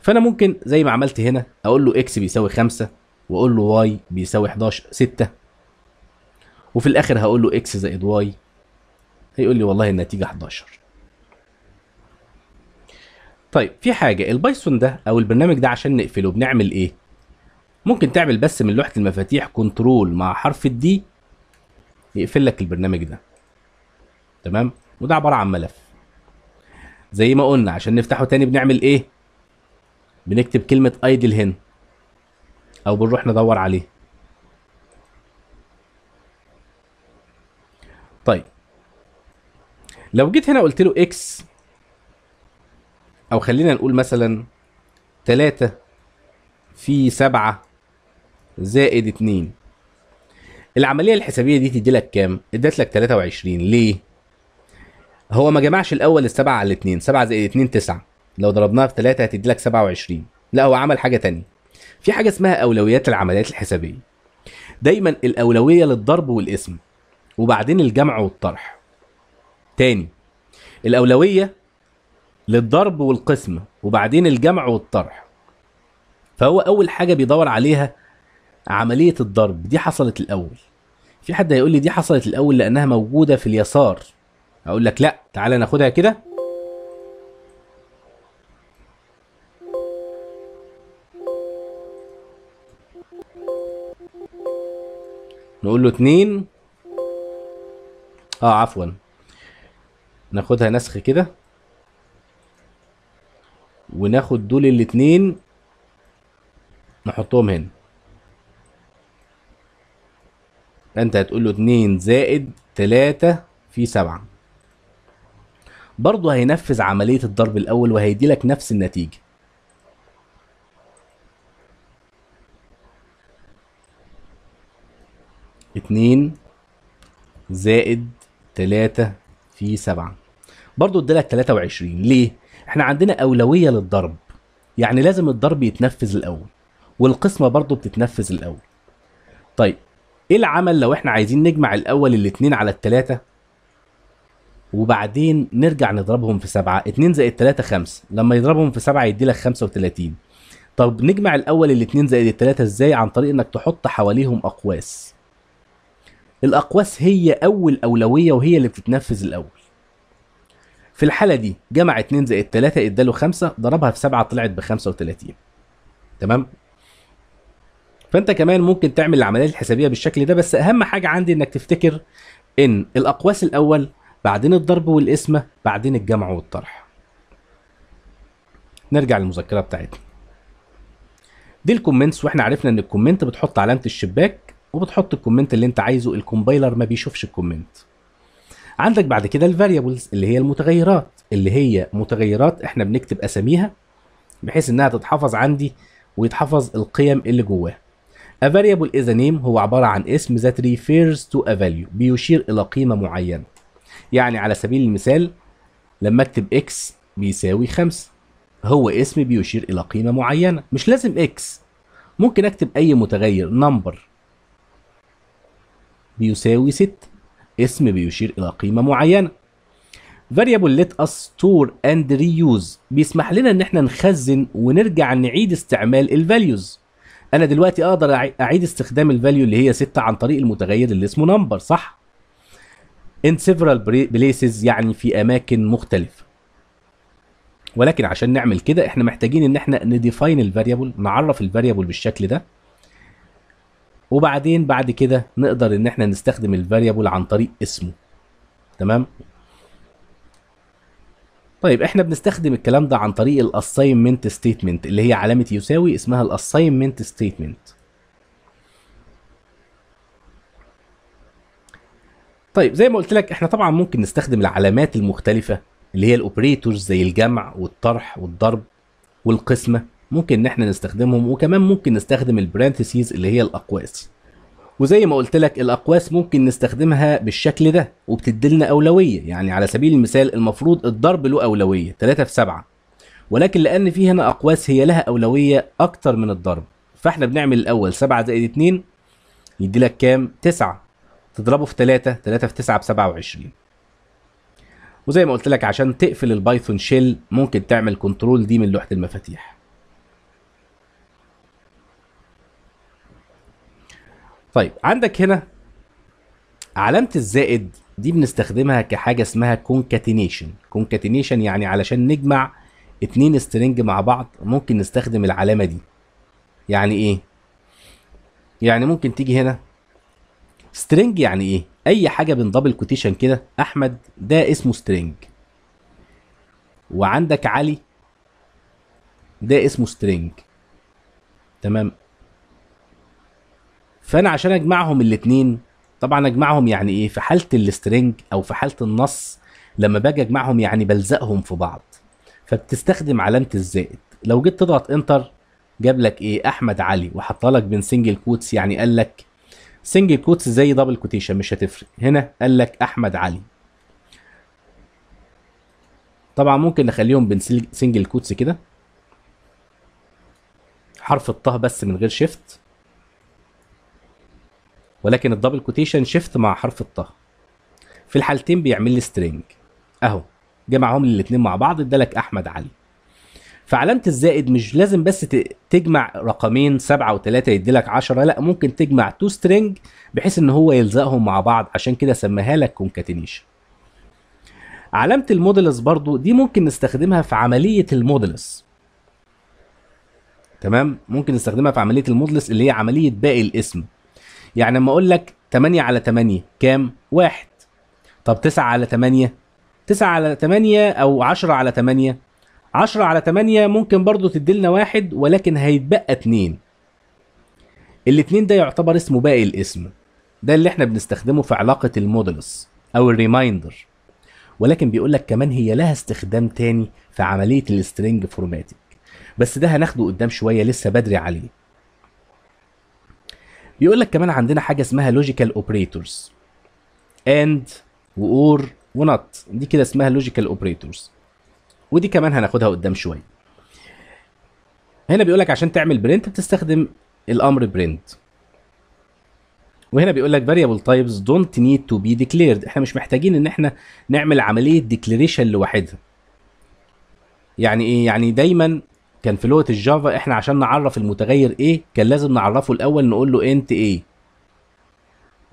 فأنا ممكن زي ما عملت هنا أقول له x بيساوي 5 وأقول له y بيساوي 11 6 وفي الآخر هقول له x زائد y هيقول لي والله النتيجة 11 طيب في حاجة ال Python ده أو البرنامج ده عشان نقفله بنعمل إيه؟ ممكن تعمل بس من لوحة المفاتيح control مع حرف ال D يقفل لك البرنامج ده. تمام؟ وده عبارة عن ملف. زي ما قلنا عشان نفتحه تاني بنعمل إيه؟ بنكتب كلمة IDLE هنا أو بنروح ندور عليه. طيب. لو جيت هنا قلت له x أو خلينا نقول مثلا تلاتة في سبعة زائد اتنين. العملية الحسابية دي تدي لك كام؟ ادت لك 23 ليه؟ هو ما جمعش الأول السبعة على الاتنين. سبعة زائد اتنين تسعة. لو ضربناها في تلاتة هتدي لك سبعة وعشرين. لا هو عمل حاجة تانية. في حاجة اسمها أولويات العمليات الحسابية. دايما الأولوية للضرب والاسم وبعدين الجمع والطرح. تاني الأولوية للضرب والقسم وبعدين الجمع والطرح. فهو أول حاجة بيدور عليها عملية الضرب. دي حصلت الأول. في حد هيقول لي دي حصلت الأول لأنها موجودة في اليسار. أقول لك لا تعالى ناخدها كده. نقول له اتنين. آه عفوا. ناخدها نسخ كده. وناخد دول الاتنين نحطهم هنا. انت هتقول له 2 زائد 3 في 7 برضه هينفذ عملية الضرب الأول وهيدي لك نفس النتيجة. اتنين زائد تلاتة في سبعة. برضه ادالك تلاتة وعشرين. ليه؟ إحنا عندنا أولوية للضرب. يعني لازم الضرب يتنفذ الأول والقسمة برضه بتتنفذ الأول. طيب إيه العمل لو إحنا عايزين نجمع الأول الاتنين على التلاتة؟ وبعدين نرجع نضربهم في سبعة. اتنين زائد تلاتة خمسة. لما يضربهم في سبعة يدي لك خمسة وتلاتين. طب نجمع الأول الاتنين زائد التلاتة إزاي عن طريق إنك تحط حواليهم أقواس؟ الأقواس هي أول أولوية وهي اللي بتتنفذ الأول. في الحالة دي جمع 2 زائد 3 اداله 5 ضربها في 7 طلعت ب 35 تمام؟ فأنت كمان ممكن تعمل العمليات الحسابية بالشكل ده بس أهم حاجة عندي إنك تفتكر إن الأقواس الأول بعدين الضرب والقسمه بعدين الجمع والطرح. نرجع للمذكرة بتاعتنا. دي ال comments وإحنا عرفنا إن ال comment بتحط علامة الشباك وبتحط ال comment اللي أنت عايزه ال compiler ما بيشوفش ال comment. عندك بعد كده ال variables اللي هي المتغيرات. اللي هي متغيرات إحنا بنكتب أساميها بحيث إنها تتحفظ عندي ويتحفظ القيم اللي جواها. A variable is a name هو عبارة عن اسم that refers to a value بيشير إلى قيمة معينة. يعني على سبيل المثال لما اكتب x بيساوي 5 هو اسم بيشير إلى قيمة معينة. مش لازم x. ممكن أكتب أي متغير number بيساوي 6 اسم بيشير إلى قيمة معينة. Variable let us store and reuse. بيسمح لنا إن إحنا نخزن ونرجع نعيد استعمال ال values أنا دلوقتي أقدر أعيد استخدام ال value اللي هي 6 عن طريق المتغير اللي اسمه number صح؟ In several places يعني في أماكن مختلفة. ولكن عشان نعمل كده إحنا محتاجين إن إحنا ن define ال variable نعرف ال variable بالشكل ده. وبعدين بعد كده نقدر إن إحنا نستخدم ال variable عن طريق اسمه. تمام؟ طيب إحنا بنستخدم الكلام ده عن طريق ال assignment statement اللي هي علامة يساوي اسمها ال assignment statement طيب زي ما قلت لك إحنا طبعا ممكن نستخدم العلامات المختلفة اللي هي ال operators زي الجمع والطرح والضرب والقسمة. ممكن إن إحنا نستخدمهم وكمان ممكن نستخدم ال parentheses اللي هي الأقواس. وزي ما قلت لك الأقواس ممكن نستخدمها بالشكل ده وبتديلنا أولوية. يعني على سبيل المثال المفروض الضرب له أولوية 3 في 7 ولكن لأن في هنا أقواس هي لها أولوية أكتر من الضرب فإحنا بنعمل الأول 7 زائد 2 يدي لك كام؟ 9 تضربه في 3 3 في 9 ب 27 وزي ما قلت لك عشان تقفل ال Python shell ممكن تعمل control D من لوحة المفاتيح. طيب عندك هنا علامة الزائد دي بنستخدمها كحاجة اسمها concatenation concatenation يعني علشان نجمع اتنين string مع بعض ممكن نستخدم العلامة دي. يعني إيه؟ يعني ممكن تيجي هنا string يعني إيه؟ أي حاجة بين double quotation كده أحمد ده اسمه string. وعندك علي ده اسمه string. تمام؟ فأنا عشان أجمعهم الاتنين طبعا أجمعهم يعني إيه؟ في حالة ال string أو في حالة النص لما باجي أجمعهم يعني بلزقهم في بعض. فبتستخدم علامة الزائد. لو جيت تضغط enter جاب لك إيه؟ أحمد علي وحطها لك بين single quotes يعني قال لك single quotes زي double quotation مش هتفرق. هنا قال لك أحمد علي. طبعا ممكن نخليهم بين single quotes كده. حرف الطه بس من غير shift ولكن ال double quotation shift مع حرف الطه. في الحالتين بيعمل لي string أهو جمعهم الاثنين مع بعض ادالك أحمد علي. فعلامة الزائد مش لازم بس تجمع رقمين سبعة وثلاثة يديلك عشرة لا ممكن تجمع two string بحيث إن هو يلزقهم مع بعض. عشان كده سماها لك concatenation علامة ال modulus برضو دي ممكن نستخدمها في عملية ال modulus. تمام؟ ممكن نستخدمها في عملية ال modulus اللي هي عملية باقي القسمة. يعني لما أقول لك 8 على 8 كام؟ واحد. طب 9 على 8 9 على 8 أو 10 على 8 10 على 8 ممكن برضو تديلنا واحد ولكن هيتبقى اتنين. الاتنين ده يعتبر اسمه باقي القسمة. ده اللي إحنا بنستخدمه في علاقة ال modulus أو ال remainder. ولكن بيقول لك كمان هي لها استخدام تاني في عملية ال string formatting بس ده هناخده قدام شوية لسه بدري عليه. بيقول لك كمان عندنا حاجة اسمها logical operators and و or و not دي كده اسمها logical operators ودي كمان هناخدها قدام شوية. هنا بيقول لك عشان تعمل print بتستخدم الأمر print. وهنا بيقول لك variable types don't need to be declared. إحنا مش محتاجين إن إحنا نعمل عملية declaration لوحدها. يعني إيه؟ يعني دايما كان في لغة ال Java إحنا عشان نعرف المتغير a كان لازم نعرفه الأول نقول له int a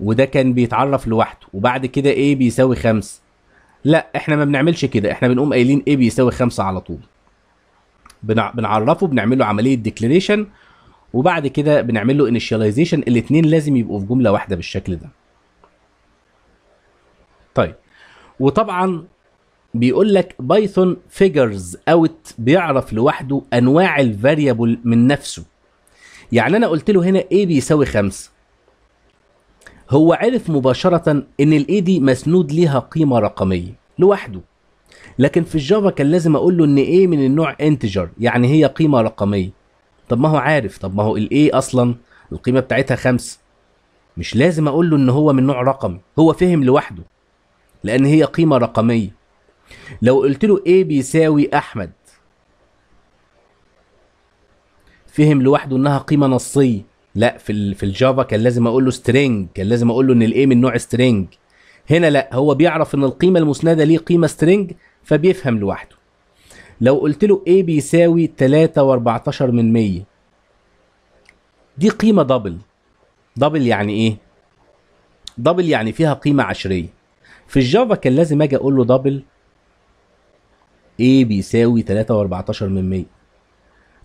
وده كان بيتعرف لوحده وبعد كده a بيساوي خمسة. لا إحنا ما بنعملش كده. إحنا بنقوم قايلين a بيساوي خمسة على طول. بنع... بنعرفه بنعمل له عملية declaration وبعد كده بنعمل له initialization الاثنين لازم يبقوا في جملة واحدة بالشكل ده. طيب. وطبعا بيقول لك Python figures out بيعرف لوحده أنواع ال variable من نفسه. يعني أنا قلت له هنا a بيساوي خمسة. هو عرف مباشرة إن ال a دي مسنود ليها قيمة رقمية لوحده. لكن في ال Java كان لازم أقول له إن a من النوع integer يعني هي قيمة رقمية. طب ما هو عارف طب ما هو ال a أصلا القيمة بتاعتها خمسة مش لازم أقول له إن هو من نوع رقمي هو فهم لوحده. لأن هي قيمة رقمية. لو قلت له a بيساوي أحمد فهم لوحده إنها قيمة نصية. لا في في ال Java كان لازم أقول له string كان لازم أقول له إن ال a من نوع string هنا لا هو بيعرف إن القيمة المسندة ليه قيمة string فبيفهم لوحده. لو قلت له a بيساوي 3 و14 من 100 دي قيمة double double يعني إيه؟ double يعني فيها قيمة عشرية. في ال Java كان لازم أجي أقول له double a بيساوي 3 و14 من 100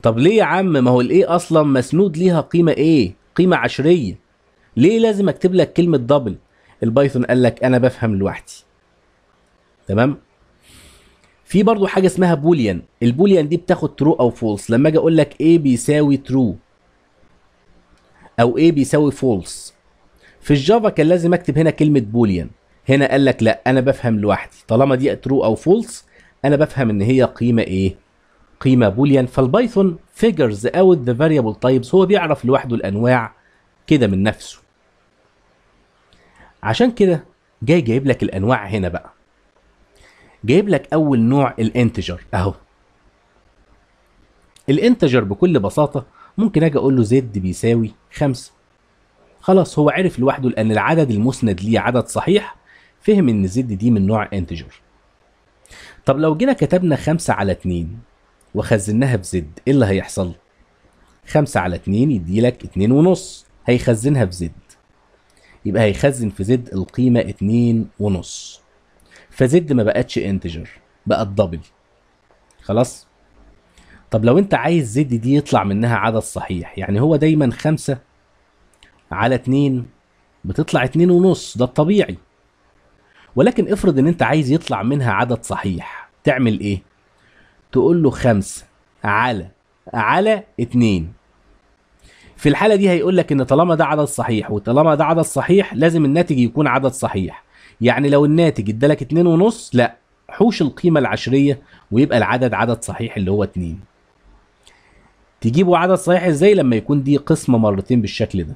طب ليه يا عم؟ ما هو ال a أصلا مسنود ليها قيمة إيه قيمة عشرية. ليه لازم أكتب لك كلمة double ال Python قال لك أنا بفهم لوحدي. تمام؟ في برضو حاجة اسمها boolean ال boolean دي بتاخد true أو false لما أجي أقول لك a بيساوي true أو a بيساوي false في ال Java كان لازم أكتب هنا كلمة boolean هنا قال لك لا أنا بفهم لوحدي. طالما دي true أو false أنا بفهم إن هي قيمة إيه قيمة boolean فال Python figures out the variable types هو بيعرف لوحده الأنواع كده من نفسه. عشان كده جاي جايب لك الأنواع هنا بقى. جايب لك أول نوع ال integer أهو. ال integer بكل بساطة ممكن أجي أقول له z بيساوي خمسة. خلاص هو عرف لوحده لأن العدد المسند ليه عدد صحيح فهم إن z دي من نوع integer. طب لو جينا كتبنا خمسة على اتنين وخزناها في z إيه اللي هيحصل؟ خمسة على اتنين يديلك اتنين ونص. هيخزنها في z يبقى هيخزن في z القيمة اتنين ونص. ف z ما بقتش integer بقت دبل خلاص؟ طب لو انت عايز زد دي يطلع منها عدد صحيح يعني هو دايما خمسة على اتنين بتطلع اتنين ونص. ده الطبيعي. ولكن افرض ان انت عايز يطلع منها عدد صحيح تعمل إيه؟ تقول له خمسة على على اتنين. في الحالة دي هيقول لك إن طالما ده عدد صحيح وطالما ده عدد صحيح لازم الناتج يكون عدد صحيح. يعني لو الناتج ادالك اتنين ونص لا حوش القيمة العشرية ويبقى العدد عدد صحيح اللي هو اتنين. تجيبوا عدد صحيح إزاي؟ لما يكون دي قسمة مرتين بالشكل ده.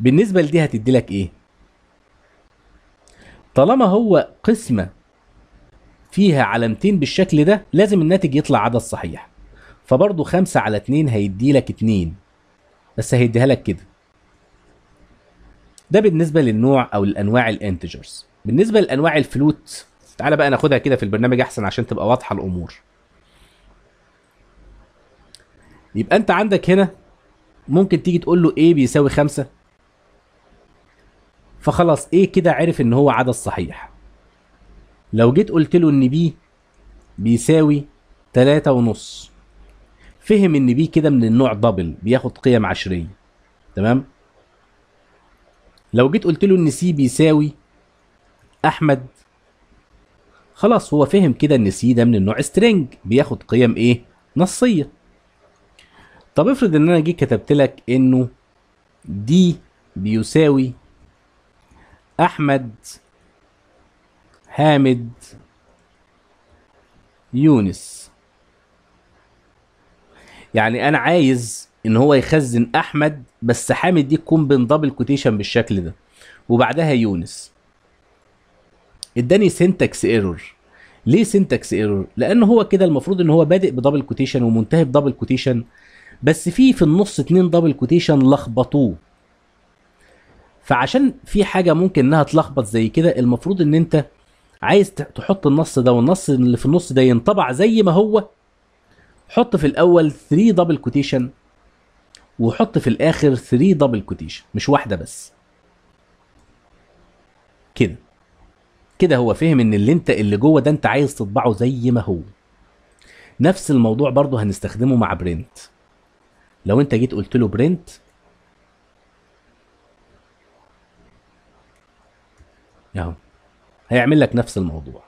بالنسبة لدي هتدي لك إيه؟ طالما هو قسمة فيها علامتين بالشكل ده لازم الناتج يطلع عدد صحيح. فبرضه خمسة على اتنين هيدي لك اتنين. بس هيديها لك كده. ده بالنسبة للنوع أو الأنواع الانتجرز. بالنسبة لأنواع الفلوت تعالى بقى ناخدها كده في البرنامج أحسن عشان تبقى واضحة الأمور. يبقى أنت عندك هنا ممكن تيجي تقول له A بيساوي خمسة. فخلاص A كده عرف إن هو عدد صحيح. لو جيت قلت له إن B بيساوي تلاتة ونص فهم إن b كده من النوع double بياخد قيم عشرية تمام؟ لو جيت قلت له إن سي بيساوي أحمد خلاص هو فهم كده إن سي ده من النوع سترينج بياخد قيم إيه؟ نصية. طب افرض إن أنا جيت كتبت لك إنه d بيساوي أحمد حامد يونس. يعني أنا عايز إن هو يخزن أحمد بس حامد دي تكون بين double quotation بالشكل ده. وبعدها يونس. اداني syntax error ليه syntax error لأن هو كده المفروض إن هو بادئ ب double quotation ومنتهي ب double quotation بس في في النص اتنين double quotation لخبطوه. فعشان في حاجة ممكن إنها تلخبط زي كده المفروض إن أنت عايز تحط النص ده والنص اللي في النص ده ينطبع زي ما هو حط في الأول 3 double quotation وحط في الآخر 3 double quotation مش واحدة بس. كده. كده هو فهم إن اللي انت اللي جوه ده أنت عايز تطبعه زي ما هو. نفس الموضوع برضو هنستخدمه مع print لو أنت جيت قلت له print أهو. هيعمل لك نفس الموضوع.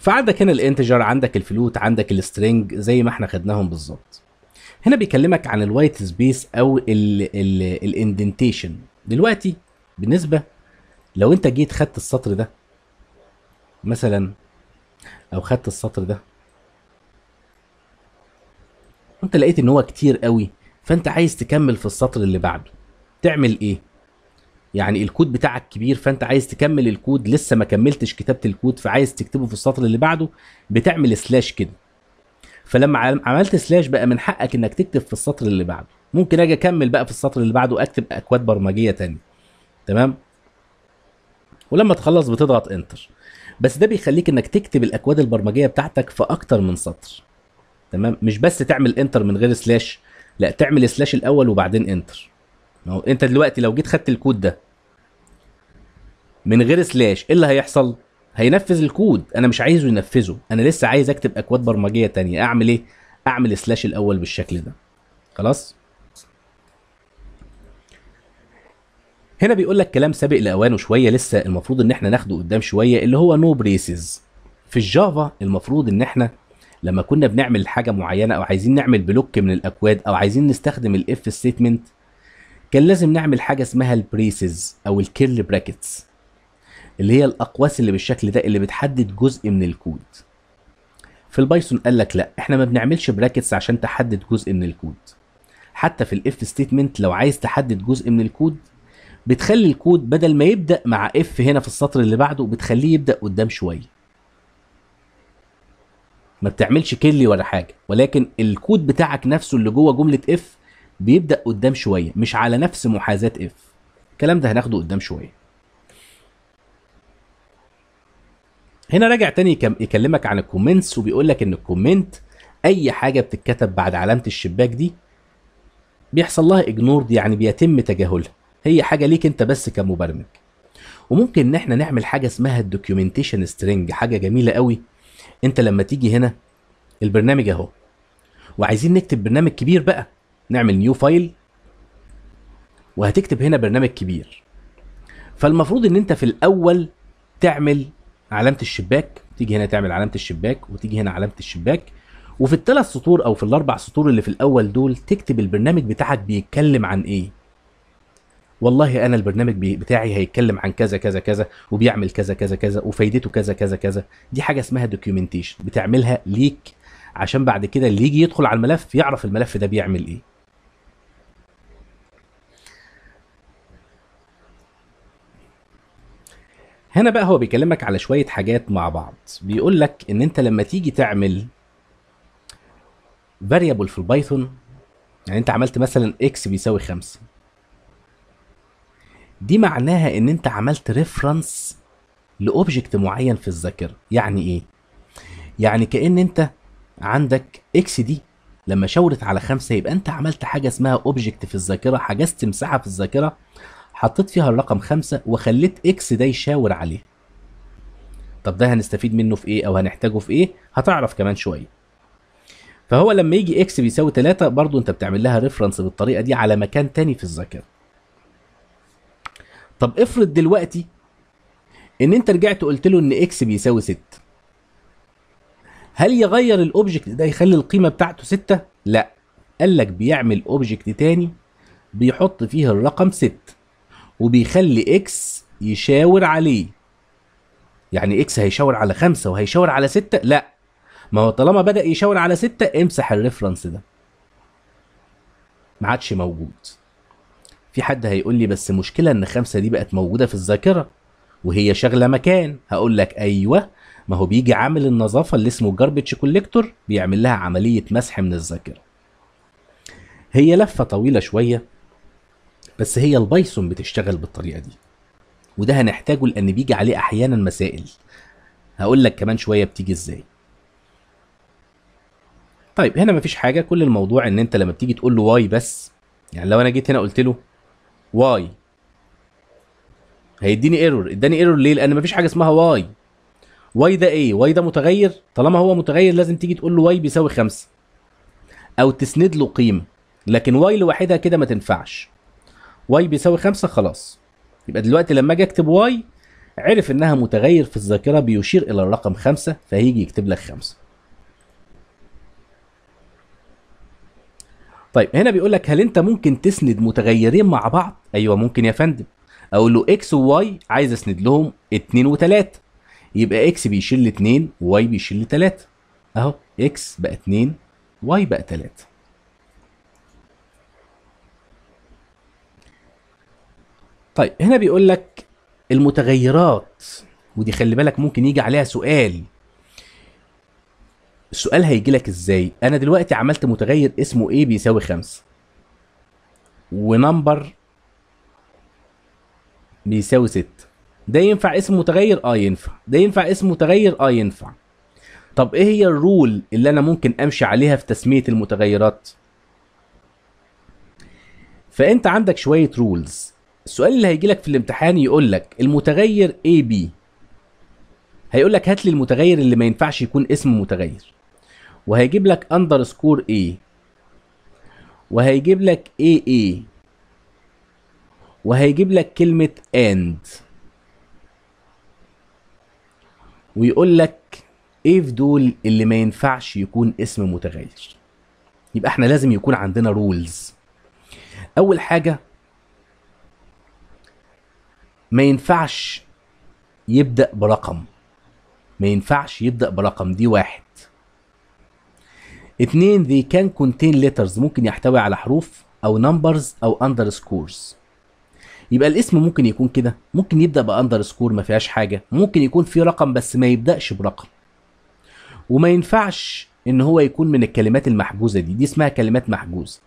فعندك هنا ال integer عندك ال float عندك ال string زي ما إحنا خدناهم بالظبط. هنا بيكلمك عن ال white space أو ال indentation دلوقتي بالنسبة لو انت جيت خدت السطر ده مثلا أو خدت السطر ده وانت لقيت إن هو كتير قوي فانت عايز تكمل في السطر اللي بعده. تعمل إيه؟ يعني الكود بتاعك كبير فانت عايز تكمل الكود لسه ما كملتش كتابة الكود فعايز تكتبه في السطر اللي بعده بتعمل slash كده. فلما عم- عملت slash بقى من حقك إنك تكتب في السطر اللي بعده. ممكن أجي أكمل بقى في السطر اللي بعده اكتب أكواد برمجية تانية. تمام؟ ولما تخلص بتضغط enter بس ده بيخليك إنك تكتب الأكواد البرمجية بتاعتك في أكتر من سطر. تمام؟ مش بس تعمل enter من غير slash لا تعمل slash الأول وبعدين enter هو أنت دلوقتي لو جيت خدت الكود ده من غير slash إيه اللي هيحصل؟ هينفذ الكود. أنا مش عايزه ينفذه. أنا لسه عايز أكتب أكواد برمجية تانية. أعمل إيه؟ أعمل slash الأول بالشكل ده. خلاص؟ هنا بيقول لك كلام سابق لأوانه شوية لسه المفروض إن إحنا ناخده قدام شوية اللي هو no braces في ال Java المفروض إن إحنا لما كنا بنعمل حاجة معينة أو عايزين نعمل block من الأكواد أو عايزين نستخدم ال if statement كان لازم نعمل حاجة اسمها ال braces أو ال curly brackets اللي هي الأقواس اللي بالشكل ده اللي بتحدد جزء من الكود. في ال Python قال لك لأ إحنا ما بنعملش brackets عشان تحدد جزء من الكود. حتى في ال if statement لو عايز تحدد جزء من الكود بتخلي الكود بدل ما يبدأ مع if هنا في السطر اللي بعده بتخليه يبدأ قدام شوية. ما بتعملش curly ولا حاجة. ولكن الكود بتاعك نفسه اللي جوه جملة if بيبدأ قدام شوية مش على نفس محاذاة if الكلام ده هناخده قدام شوية. هنا راجع تاني يكلمك عن ال comments وبيقول لك إن ال comment أي حاجة بتتكتب بعد علامة الشباك دي بيحصل لها ignored يعني بيتم تجاهلها. هي حاجة ليك أنت بس كمبرمج. وممكن إن إحنا نعمل حاجة اسمها ال documentation string حاجة جميلة قوي. انت لما تيجي هنا البرنامج اهو. وعايزين نكتب برنامج كبير بقى. نعمل new file وهتكتب هنا برنامج كبير. فالمفروض ان انت في الأول تعمل علامة الشباك. تيجي هنا تعمل علامة الشباك وتيجي هنا علامة الشباك. وفي الثلاث سطور أو في الأربع سطور اللي في الأول دول تكتب البرنامج بتاعك بيتكلم عن إيه. والله أنا البرنامج بتاعي هيتكلم عن كذا كذا كذا وبيعمل كذا كذا كذا وفايدته كذا كذا كذا. دي حاجة اسمها دوكيومنتيشن بتعملها ليك عشان بعد كده اللي يجي يدخل على الملف يعرف الملف ده بيعمل إيه. هنا بقى هو بيكلمك على شوية حاجات مع بعض. بيقول لك إن أنت لما تيجي تعمل variable في ال Python يعني أنت عملت مثلا x بيساوي خمسة. دي معناها إن أنت عملت reference ل object معين في الذاكرة. يعني إيه؟ يعني كأن أنت عندك x دي لما شاورت على خمسة يبقى أنت عملت حاجة اسمها object في الذاكرة حجزت مساحة في الذاكرة حطيت فيها الرقم خمسة وخليت x ده يشاور عليه. طب ده هنستفيد منه في إيه أو هنحتاجه في إيه؟ هتعرف كمان شوية. فهو لما يجي x بيساوي 3 برضو أنت بتعمل لها reference بالطريقة دي على مكان تاني في الذاكرة. طب افرض دلوقتي ان انت رجعت قلت له ان x بيساوي 6 هل يغير ال object ده يخلي القيمة بتاعته 6 لا. قال لك بيعمل object تاني بيحط فيه الرقم 6 وبيخلي x يشاور عليه. يعني x هيشاور على خمسة وهيشاور على ستة؟ لا. ما هو طالما بدأ يشاور على ستة امسح ال reference ده. ما عادش موجود. في حد هيقول لي بس مشكلة إن خمسة دي بقت موجودة في الذاكرة وهي شغلة مكان. هقول لك أيوه ما هو بيجي عامل النظافة اللي اسمه garbage collector بيعمل لها عملية مسح من الذاكرة. هي لفة طويلة شوية بس هي ال Python بتشتغل بالطريقة دي وده هنحتاجه لأن بيجي عليه أحيانا مسائل. هقول لك كمان شوية بتيجي إزاي. طيب هنا مفيش حاجة كل الموضوع إن أنت لما بتيجي تقول له y بس يعني لو أنا جيت هنا قلت له y. هيديني error اداني error ليه؟ لأن مفيش حاجة اسمها y. y ده إيه؟ y ده متغير؟ طالما هو متغير لازم تيجي تقول له y بيساوي خمسة. أو تسند له قيمة. لكن y لوحدها كده ما تنفعش. y بيساوي خمسة خلاص. يبقى دلوقتي لما أجي أكتب y عرف إنها متغير في الذاكرة بيشير إلى الرقم خمسة فهيجي يكتب لك خمسة. طيب هنا بيقول لك هل انت ممكن تسند متغيرين مع بعض؟ أيوه ممكن يا فندم. أقول له x و y عايز أسند لهم 2 و3 يبقى x بيشيل 2 و y بيشيل 3 أهو x بقى 2 y بقى 3 طيب هنا بيقول لك المتغيرات ودي خلي بالك ممكن يجي عليها سؤال. السؤال هيجي لك إزاي؟ أنا دلوقتي عملت متغير اسمه a بيساوي 5 و number بيساوي 6 ده ينفع اسم متغير؟ آه ينفع. ده ينفع اسم متغير؟ آه ينفع. طب إيه هي ال rule اللي أنا ممكن أمشي عليها في تسمية المتغيرات؟ فأنت عندك شوية rules السؤال اللي هيجي لك في الامتحان يقول لك المتغير بي هيقول لك هات لي المتغير اللي ما ينفعش يكون اسم متغير. وهيجيب لك underscore a وهيجيب لك a a وهيجيب لك كلمة and ويقول لك إيه في دول اللي ما ينفعش يكون اسم متغير. يبقى إحنا لازم يكون عندنا رولز أول حاجة ما ينفعش يبدأ برقم. ما ينفعش يبدأ برقم. دي واحد. اتنين they can contain letters. ممكن يحتوي على حروف أو numbers أو underscores. يبقى الاسم ممكن يكون كده. ممكن يبدأ ب underscore ما فيهاش حاجة. ممكن يكون فيه رقم بس ما يبدأش برقم. وما ينفعش إن هو يكون من الكلمات المحجوزة دي. دي اسمها كلمات محجوزة.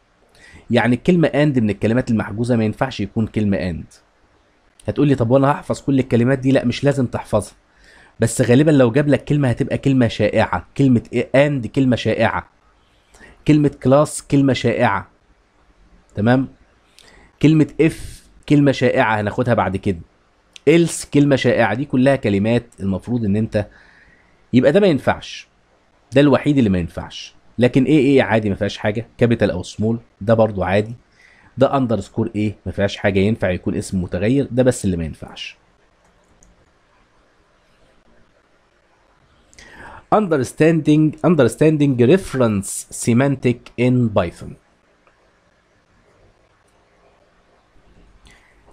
يعني الكلمة and من الكلمات المحجوزة ما ينفعش يكون كلمة and هتقول لي طب وأنا هحفظ كل الكلمات دي؟ لا مش لازم تحفظها. بس غالبا لو جاب لك كلمة هتبقى كلمة شائعة. كلمة and كلمة شائعة. كلمة class كلمة شائعة. تمام؟ كلمة if كلمة شائعة هناخدها بعد كده. else كلمة شائعة دي كلها كلمات المفروض إن أنت يبقى ده ما ينفعش. ده الوحيد اللي ما ينفعش. لكن a a عادي ما فيهاش حاجة. capital أو small ده برضو عادي. ده underscore a ما فيهاش حاجة. ينفع يكون اسم متغير ده بس اللي ما ينفعش. Understanding understanding reference semantic in Python.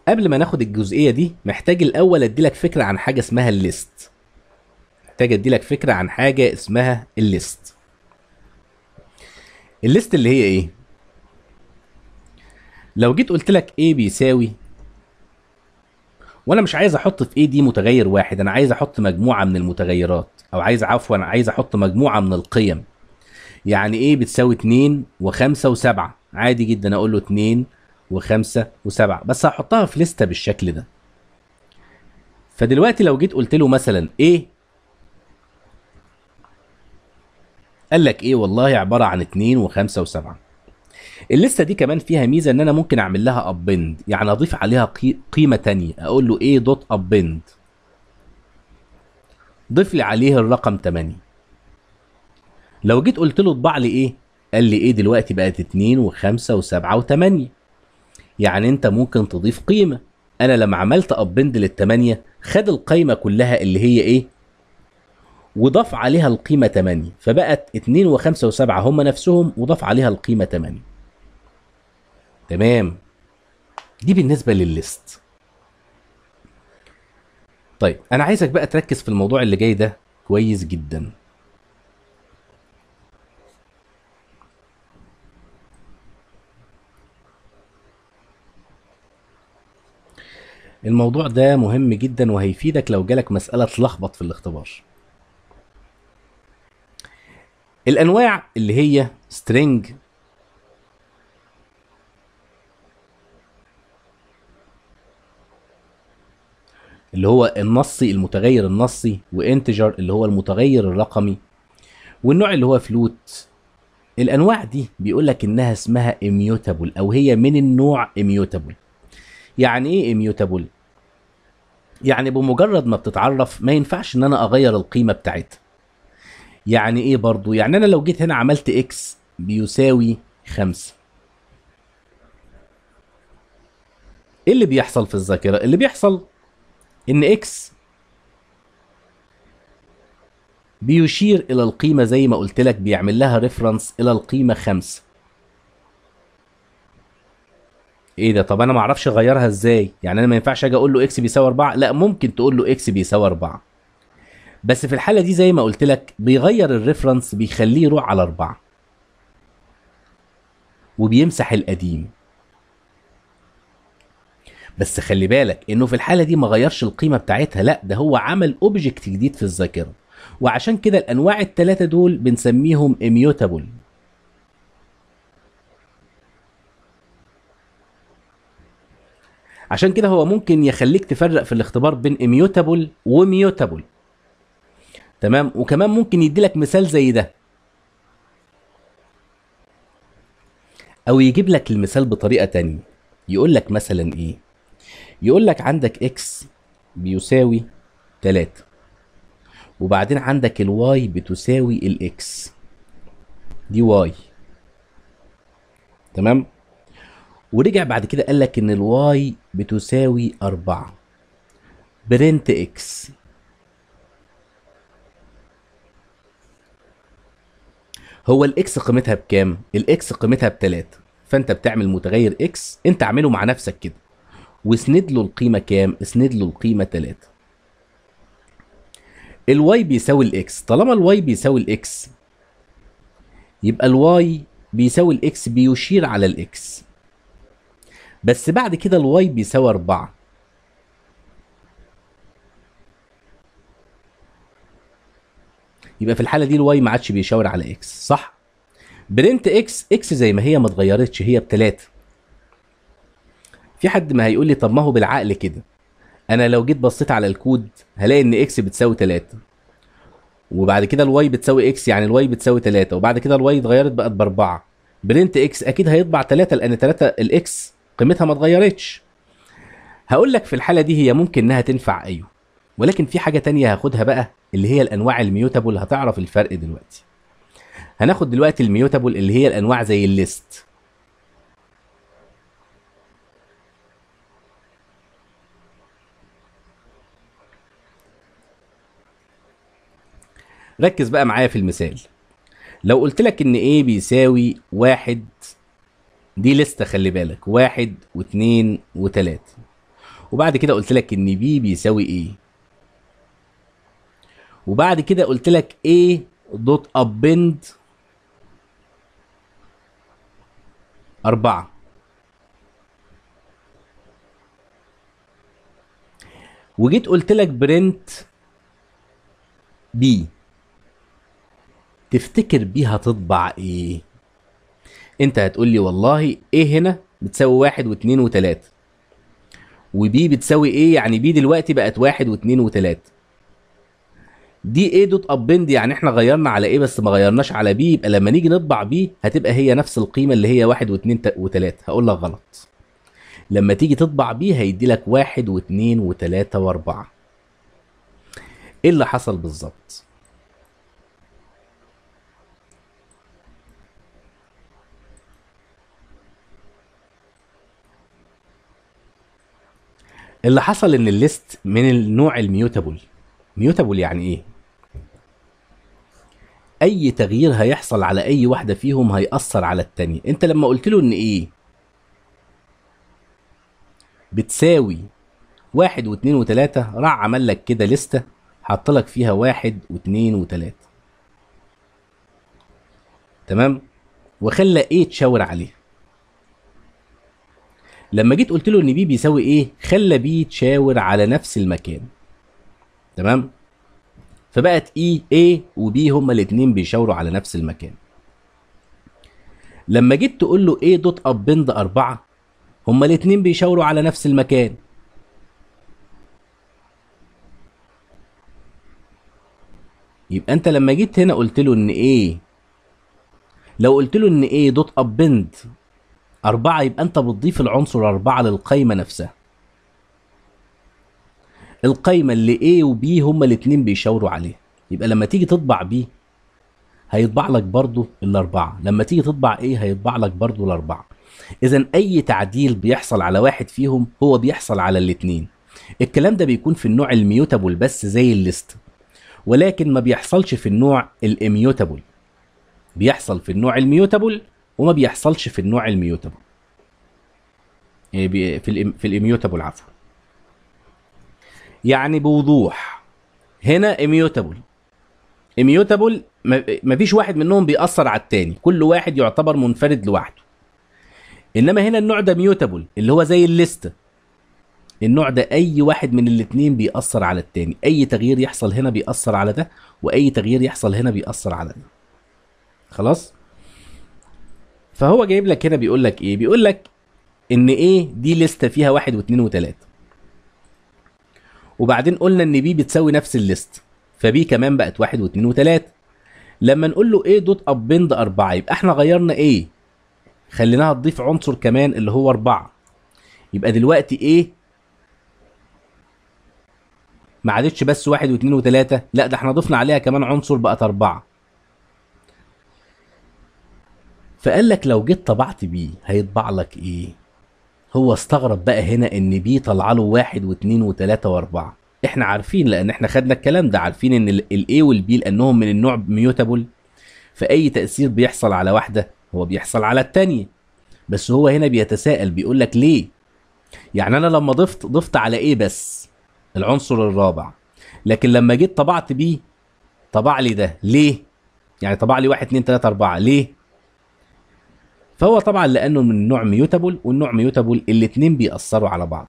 قبل ما ناخد الجزئية دي محتاج الأول أديلك فكرة عن حاجة اسمها ال list. محتاج أديلك فكرة عن حاجة اسمها ال list. ال list اللي هي إيه؟ لو جيت قلت لك A بيساوي وأنا مش عايز أحط في A دي متغير واحد أنا عايز أحط مجموعة من المتغيرات. أو عايز عفوا عايز أحط مجموعة من القيم. يعني إيه بتساوي 2 و5 و7 عادي جدا أقول له 2 و5 و7 بس هحطها في لستة بالشكل ده. فدلوقتي لو جيت قلت له مثلا إيه قال لك إيه؟ والله عبارة عن 2 و5 و7 الليسته دي كمان فيها ميزة إن أنا ممكن أعمل لها ابند يعني أضيف عليها قي- قيمة تانية. أقول له إيه دوت ابند ضيف لي عليه الرقم 8 لو جيت قلت له اطبع لي إيه قال لي إيه دلوقتي بقت 2 و5 و7 و8 يعني انت ممكن تضيف قيمة. أنا لما عملت ابند للتمانية خد القايمة كلها اللي هي إيه وضاف عليها القيمة 8 فبقت 2 و5 و7 هم نفسهم وضاف عليها القيمة 8 تمام؟ دي بالنسبة للليست. طيب أنا عايزك بقى تركز في الموضوع اللي جاي ده كويس جدا. الموضوع ده مهم جدا وهيفيدك لو جالك مسألة تلخبط في الاختبار. الأنواع اللي هي string اللي هو النصي المتغير النصي و integer اللي هو المتغير الرقمي والنوع اللي هو float. الأنواع دي بيقول لك إنها اسمها immutable أو هي من النوع immutable. يعني إيه immutable يعني بمجرد ما بتتعرف ما ينفعش إن أنا أغير القيمة بتاعتها. يعني إيه برضو؟ يعني أنا لو جيت هنا عملت X بيساوي خمسة. إيه اللي بيحصل في الذاكرة؟ اللي بيحصل إن X بيشير إلى القيمة زي ما قلت لك بيعمل لها reference إلى القيمة خمسة. إيه ده؟ طب أنا ما أعرفش أغيرها إزاي؟ يعني أنا ما ينفعش أجي أقول له X بيساوي 4 لا ممكن تقول له X بيساوي 4 بس في الحالة دي زي ما قلت لك بيغير ال reference بيخليه يروح على 4 وبيمسح القديم. بس خلي بالك إنه في الحالة دي ما غيرش القيمة بتاعتها لا ده هو عمل object جديد في الذاكرة. وعشان كده الأنواع الثلاثه دول بنسميهم immutable. عشان كده هو ممكن يخليك تفرق في الاختبار بين immutable و mutable تمام؟ وكمان ممكن يديلك مثال زي ده. أو يجيب لك المثال بطريقة تانية. يقول لك مثلا إيه؟ يقول لك عندك X بيساوي 3 وبعدين عندك ال Y بتساوي ال X دي Y تمام؟ ورجع بعد كده قال لك إن ال Y بتساوي 4 print X هو ال X قيمتها بكام؟ ال X قيمتها بتلاتة. فأنت بتعمل متغير X أنت اعمله مع نفسك كده. واسند له القيمة كام؟ اسند له القيمة 3 ال Y بيساوي ال X. طالما ال Y بيساوي ال X يبقى الواي بيساوي الإكس بيشير على الإكس. بس بعد كده ال Y بيساوي 4 يبقى في الحالة دي ال Y ما عادش بيشاور على X صح؟ print X X زي ما هي ما اتغيرتش هي بتلاتة. في حد ما هيقول لي طب ما هو بالعقل كده؟ أنا لو جيت بصيت على الكود هلاقي إن X بتساوي 3 وبعد كده ال Y بتساوي X يعني ال Y بتساوي 3 وبعد كده ال Y اتغيرت بقت بأربعة. print X أكيد هيطبع 3 لأن 3 ال X قيمتها ما اتغيرتش. هقول لك في الحالة دي هي ممكن إنها تنفع أيوه. ولكن في حاجة تانية هاخدها بقى اللي هي الأنواع ال mutable. هتعرف الفرق دلوقتي. هناخد دلوقتي ال mutable اللي هي الأنواع زي ال list. ركز بقى معايا في المثال. لو قلت لك إن A بيساوي واحد دي list ة خلي بالك واحد واثنين وتلاتة. وبعد كده قلت لك إن B بيساوي A. وبعد كده قلت لك A دوت append أربعة. وجيت قلت لك برنت بي تفتكر بيها تطبع إيه؟ أنت هتقول لي والله إيه هنا بتساوي واحد واثنين وتلاتة. و B بتساوي A؟ يعني B دلوقتي بقت واحد واثنين وتلاتة. دي A dot append يعني إحنا غيرنا على A بس ما غيرناش على B يبقى لما نيجي نطبع B هتبقى هي نفس القيمة اللي هي واحد واثنين وتلاتة. هقول لك غلط. لما تيجي تطبع B هيدي لك واحد واثنين وتلاتة وأربعة. إيه اللي حصل بالظبط؟ اللي حصل إن ال list من النوع ال mutable. mutable يعني إيه؟ أي تغيير هيحصل على أي واحدة فيهم هيأثر على التانية. أنت لما قلت له إن A بتساوي واحد واتنين وتلاتة راح عمل لك كده list ة حط لك فيها واحد واتنين وتلاتة. تمام؟ وخلى A تشاور عليه؟ لما جيت قلت له إن B بيساوي A؟ خلى B تشاور على نفس المكان. تمام؟ فبقت A A و B هما الاتنين بيشاوروا على نفس المكان. لما جيت تقول له A dot append أربعة هما الاتنين بيشاوروا على نفس المكان. يبقى أنت لما جيت هنا قلت له إن A؟ لو قلت له إن A dot append أربعة يبقى أنت بتضيف العنصر أربعة للقايمة نفسها. القايمة اللي A و B هما الاتنين بيشاوروا عليها. يبقى لما تيجي تطبع B هيطبع لك برضو الأربعة. لما تيجي تطبع A هيطبع لك برضو الأربعة. إذا أي تعديل بيحصل على واحد فيهم هو بيحصل على الاتنين. الكلام ده بيكون في النوع ال mutable بس زي ال list. ولكن ما بيحصلش في النوع ال immutable. بيحصل في النوع ال mutable وما بيحصلش في النوع ال mutable. يعني في في ال immutable عفوا. يعني بوضوح. هنا immutable. immutable ما فيش واحد منهم بيأثر على التاني. كل واحد يعتبر منفرد لوحده. إنما هنا النوع ده mutable اللي هو زي ال list. النوع ده أي واحد من الاتنين بيأثر على التاني. أي تغيير يحصل هنا بيأثر على ده وأي تغيير يحصل هنا بيأثر على ده. خلاص؟ فهو جايب لك هنا بيقول لك إيه؟ بيقول لك إن إيه؟ دي list ة فيها واحد واثنين وثلاثة وبعدين قلنا إن B بتساوي نفس ال list ف B كمان بقت واحد واثنين وثلاثة لما نقول له A dot append أربعة يبقى إحنا غيرنا إيه خليناها تضيف عنصر كمان اللي هو أربعة. يبقى دلوقتي A ما عادتش بس واحد واثنين وثلاثة لا ده إحنا ضفنا عليها كمان عنصر بقت أربعة. فقال لك لو جيت طبعت B هيطبع لك إيه؟ هو استغرب بقى هنا ان B طلع له واحد واثنين وثلاثة واربعة. إحنا عارفين لأن إحنا خدنا الكلام ده عارفين ان ال A وال B لانهم من النوع mutable فأي تأثير بيحصل على واحدة هو بيحصل على التانية. بس هو هنا بيتساءل بيقول لك ليه؟ يعني أنا لما ضفت ضفت على A بس العنصر الرابع. لكن لما جيت طبعت B طبع لي ده ليه؟ يعني طبع لي واحد اتنين تلاتة أربعة ليه؟ فهو طبعا لأنه من نوع mutable والنوع mutable الاتنين بيأثروا على بعض.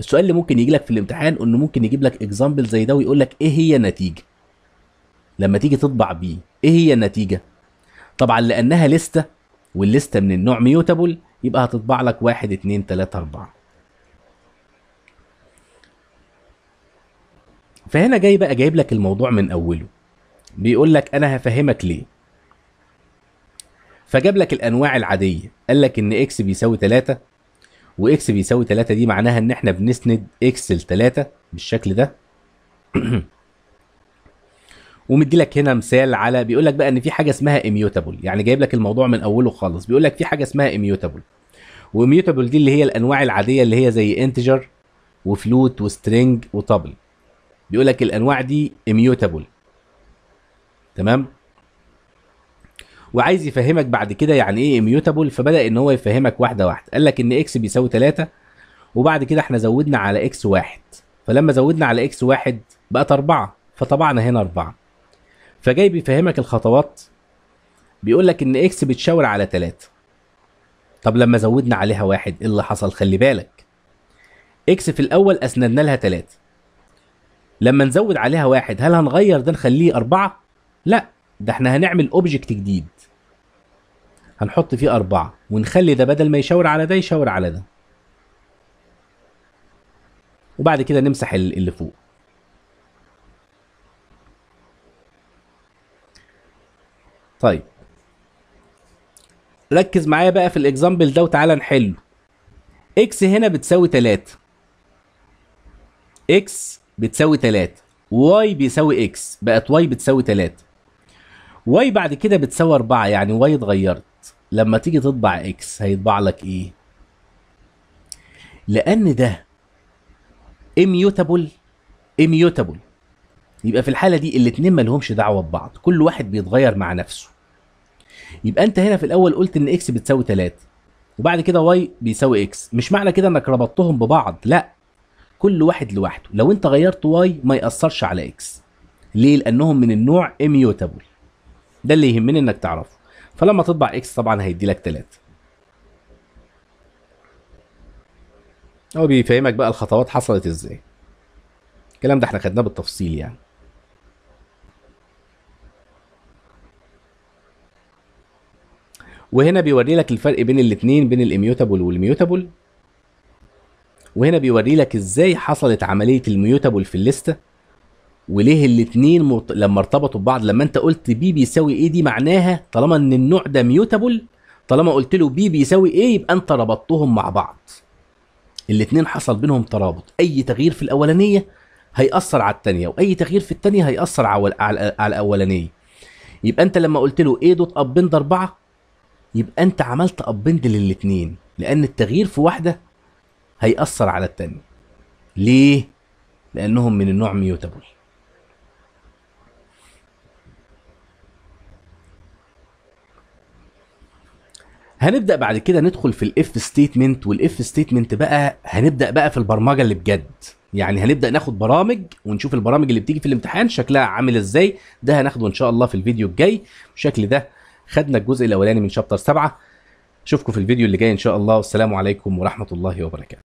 السؤال اللي ممكن يجي لك في الامتحان إنه ممكن يجيب لك example زي ده ويقول لك إيه هي النتيجه لما تيجي تطبع B إيه هي النتيجه طبعا لأنها list ة وال list ة من النوع mutable يبقى هتطبع لك واحد اتنين تلاتة أربعة. فهنا جاي بقى جايب لك الموضوع من أوله. بيقول لك أنا هفهمك ليه. فجاب لك الأنواع العادية. قال لك إن X بيساوي 3 و X بيساوي 3 دي معناها إن إحنا بنسند X ل 3 بالشكل ده. ومدي لك هنا مثال على بيقول لك بقى إن في حاجة اسمها immutable يعني جايب لك الموضوع من أوله خالص. بيقول لك في حاجة اسمها immutable و immutable دي اللي هي الأنواع العادية اللي هي زي integer و float و string و tuple بيقول لك الأنواع دي immutable تمام؟ وعايز يفهمك بعد كده يعني إيه immutable فبدأ إن هو يفهمك واحدة واحدة. قال لك إن X بيساوي 3 وبعد كده إحنا زودنا على X واحد. فلما زودنا على X واحد بقت 4 فطبعنا هنا 4 فجاي بيفهمك الخطوات بيقول لك إن X بتشاور على 3 طب لما زودنا عليها واحد إيه اللي حصل؟ خلي بالك. X في الأول أسندنا لها 3 لما نزود عليها واحد هل هنغير ده نخليه أربعة؟ لا ده إحنا هنعمل object جديد. هنحط فيه أربعة ونخلي ده بدل ما يشاور على ده يشاور على ده. وبعد كده نمسح ال- اللي فوق. طيب. ركز معايا بقى في ال example ده وتعالى نحله. X هنا بتساوي 3 X بتساوي 3 Y بيساوي X بقت Y بتساوي 3 Y بعد كده بتساوي 4 يعني Y اتغيرت. لما تيجي تطبع X هيطبع لك إيه لأن ده immutable immutable. يبقى في الحالة دي الاتنين ما لهمش دعوة ببعض. كل واحد بيتغير مع نفسه. يبقى أنت هنا في الأول قلت إن X بتساوي 3 وبعد كده Y بيساوي X مش معنى كده إنك ربطتهم ببعض. لا. كل واحد لوحده. لو أنت غيرت Y ما يأثرش على X ليه؟ لأنهم من النوع immutable. ده اللي يهمني إنك تعرفه. فلما تطبع X طبعا هيدي لك 3 هو بيفهمك بقى الخطوات حصلت إزاي. الكلام ده إحنا خدناه بالتفصيل يعني. وهنا بيوري لك الفرق بين الاثنين بين ال immutable وال mutable. وهنا بيوري لك إزاي حصلت عملية ال mutable في ال list ة. وليه الاثنين مرت... لما ارتبطوا ببعض لما انت قلت B بيساوي A دي معناها طالما إن النوع ده mutable طالما قلت له B بيساوي A يبقى انت ربطتهم مع بعض. الاثنين حصل بينهم ترابط. أي تغيير في الأولانية هيأثر على الثانية وأي تغيير في الثانية هيأثر على على الأولانية. يبقى انت لما قلت له A dot append 4 يبقى انت عملت append للاثنين لأن التغيير في واحدة هيأثر على الثانية ليه؟ لأنهم من النوع mutable هنبدأ بعد كده ندخل في ال if statement وال if statement بقى هنبدأ بقى في البرمجة اللي بجد. يعني هنبدأ ناخد برامج ونشوف البرامج اللي بتيجي في الامتحان شكلها عامل إزاي. ده هناخده إن شاء الله في الفيديو الجاي. بالشكل ده خدنا الجزء الأولاني من شابتر 7 أشوفكم في الفيديو اللي جاي إن شاء الله. والسلام عليكم ورحمة الله وبركاته.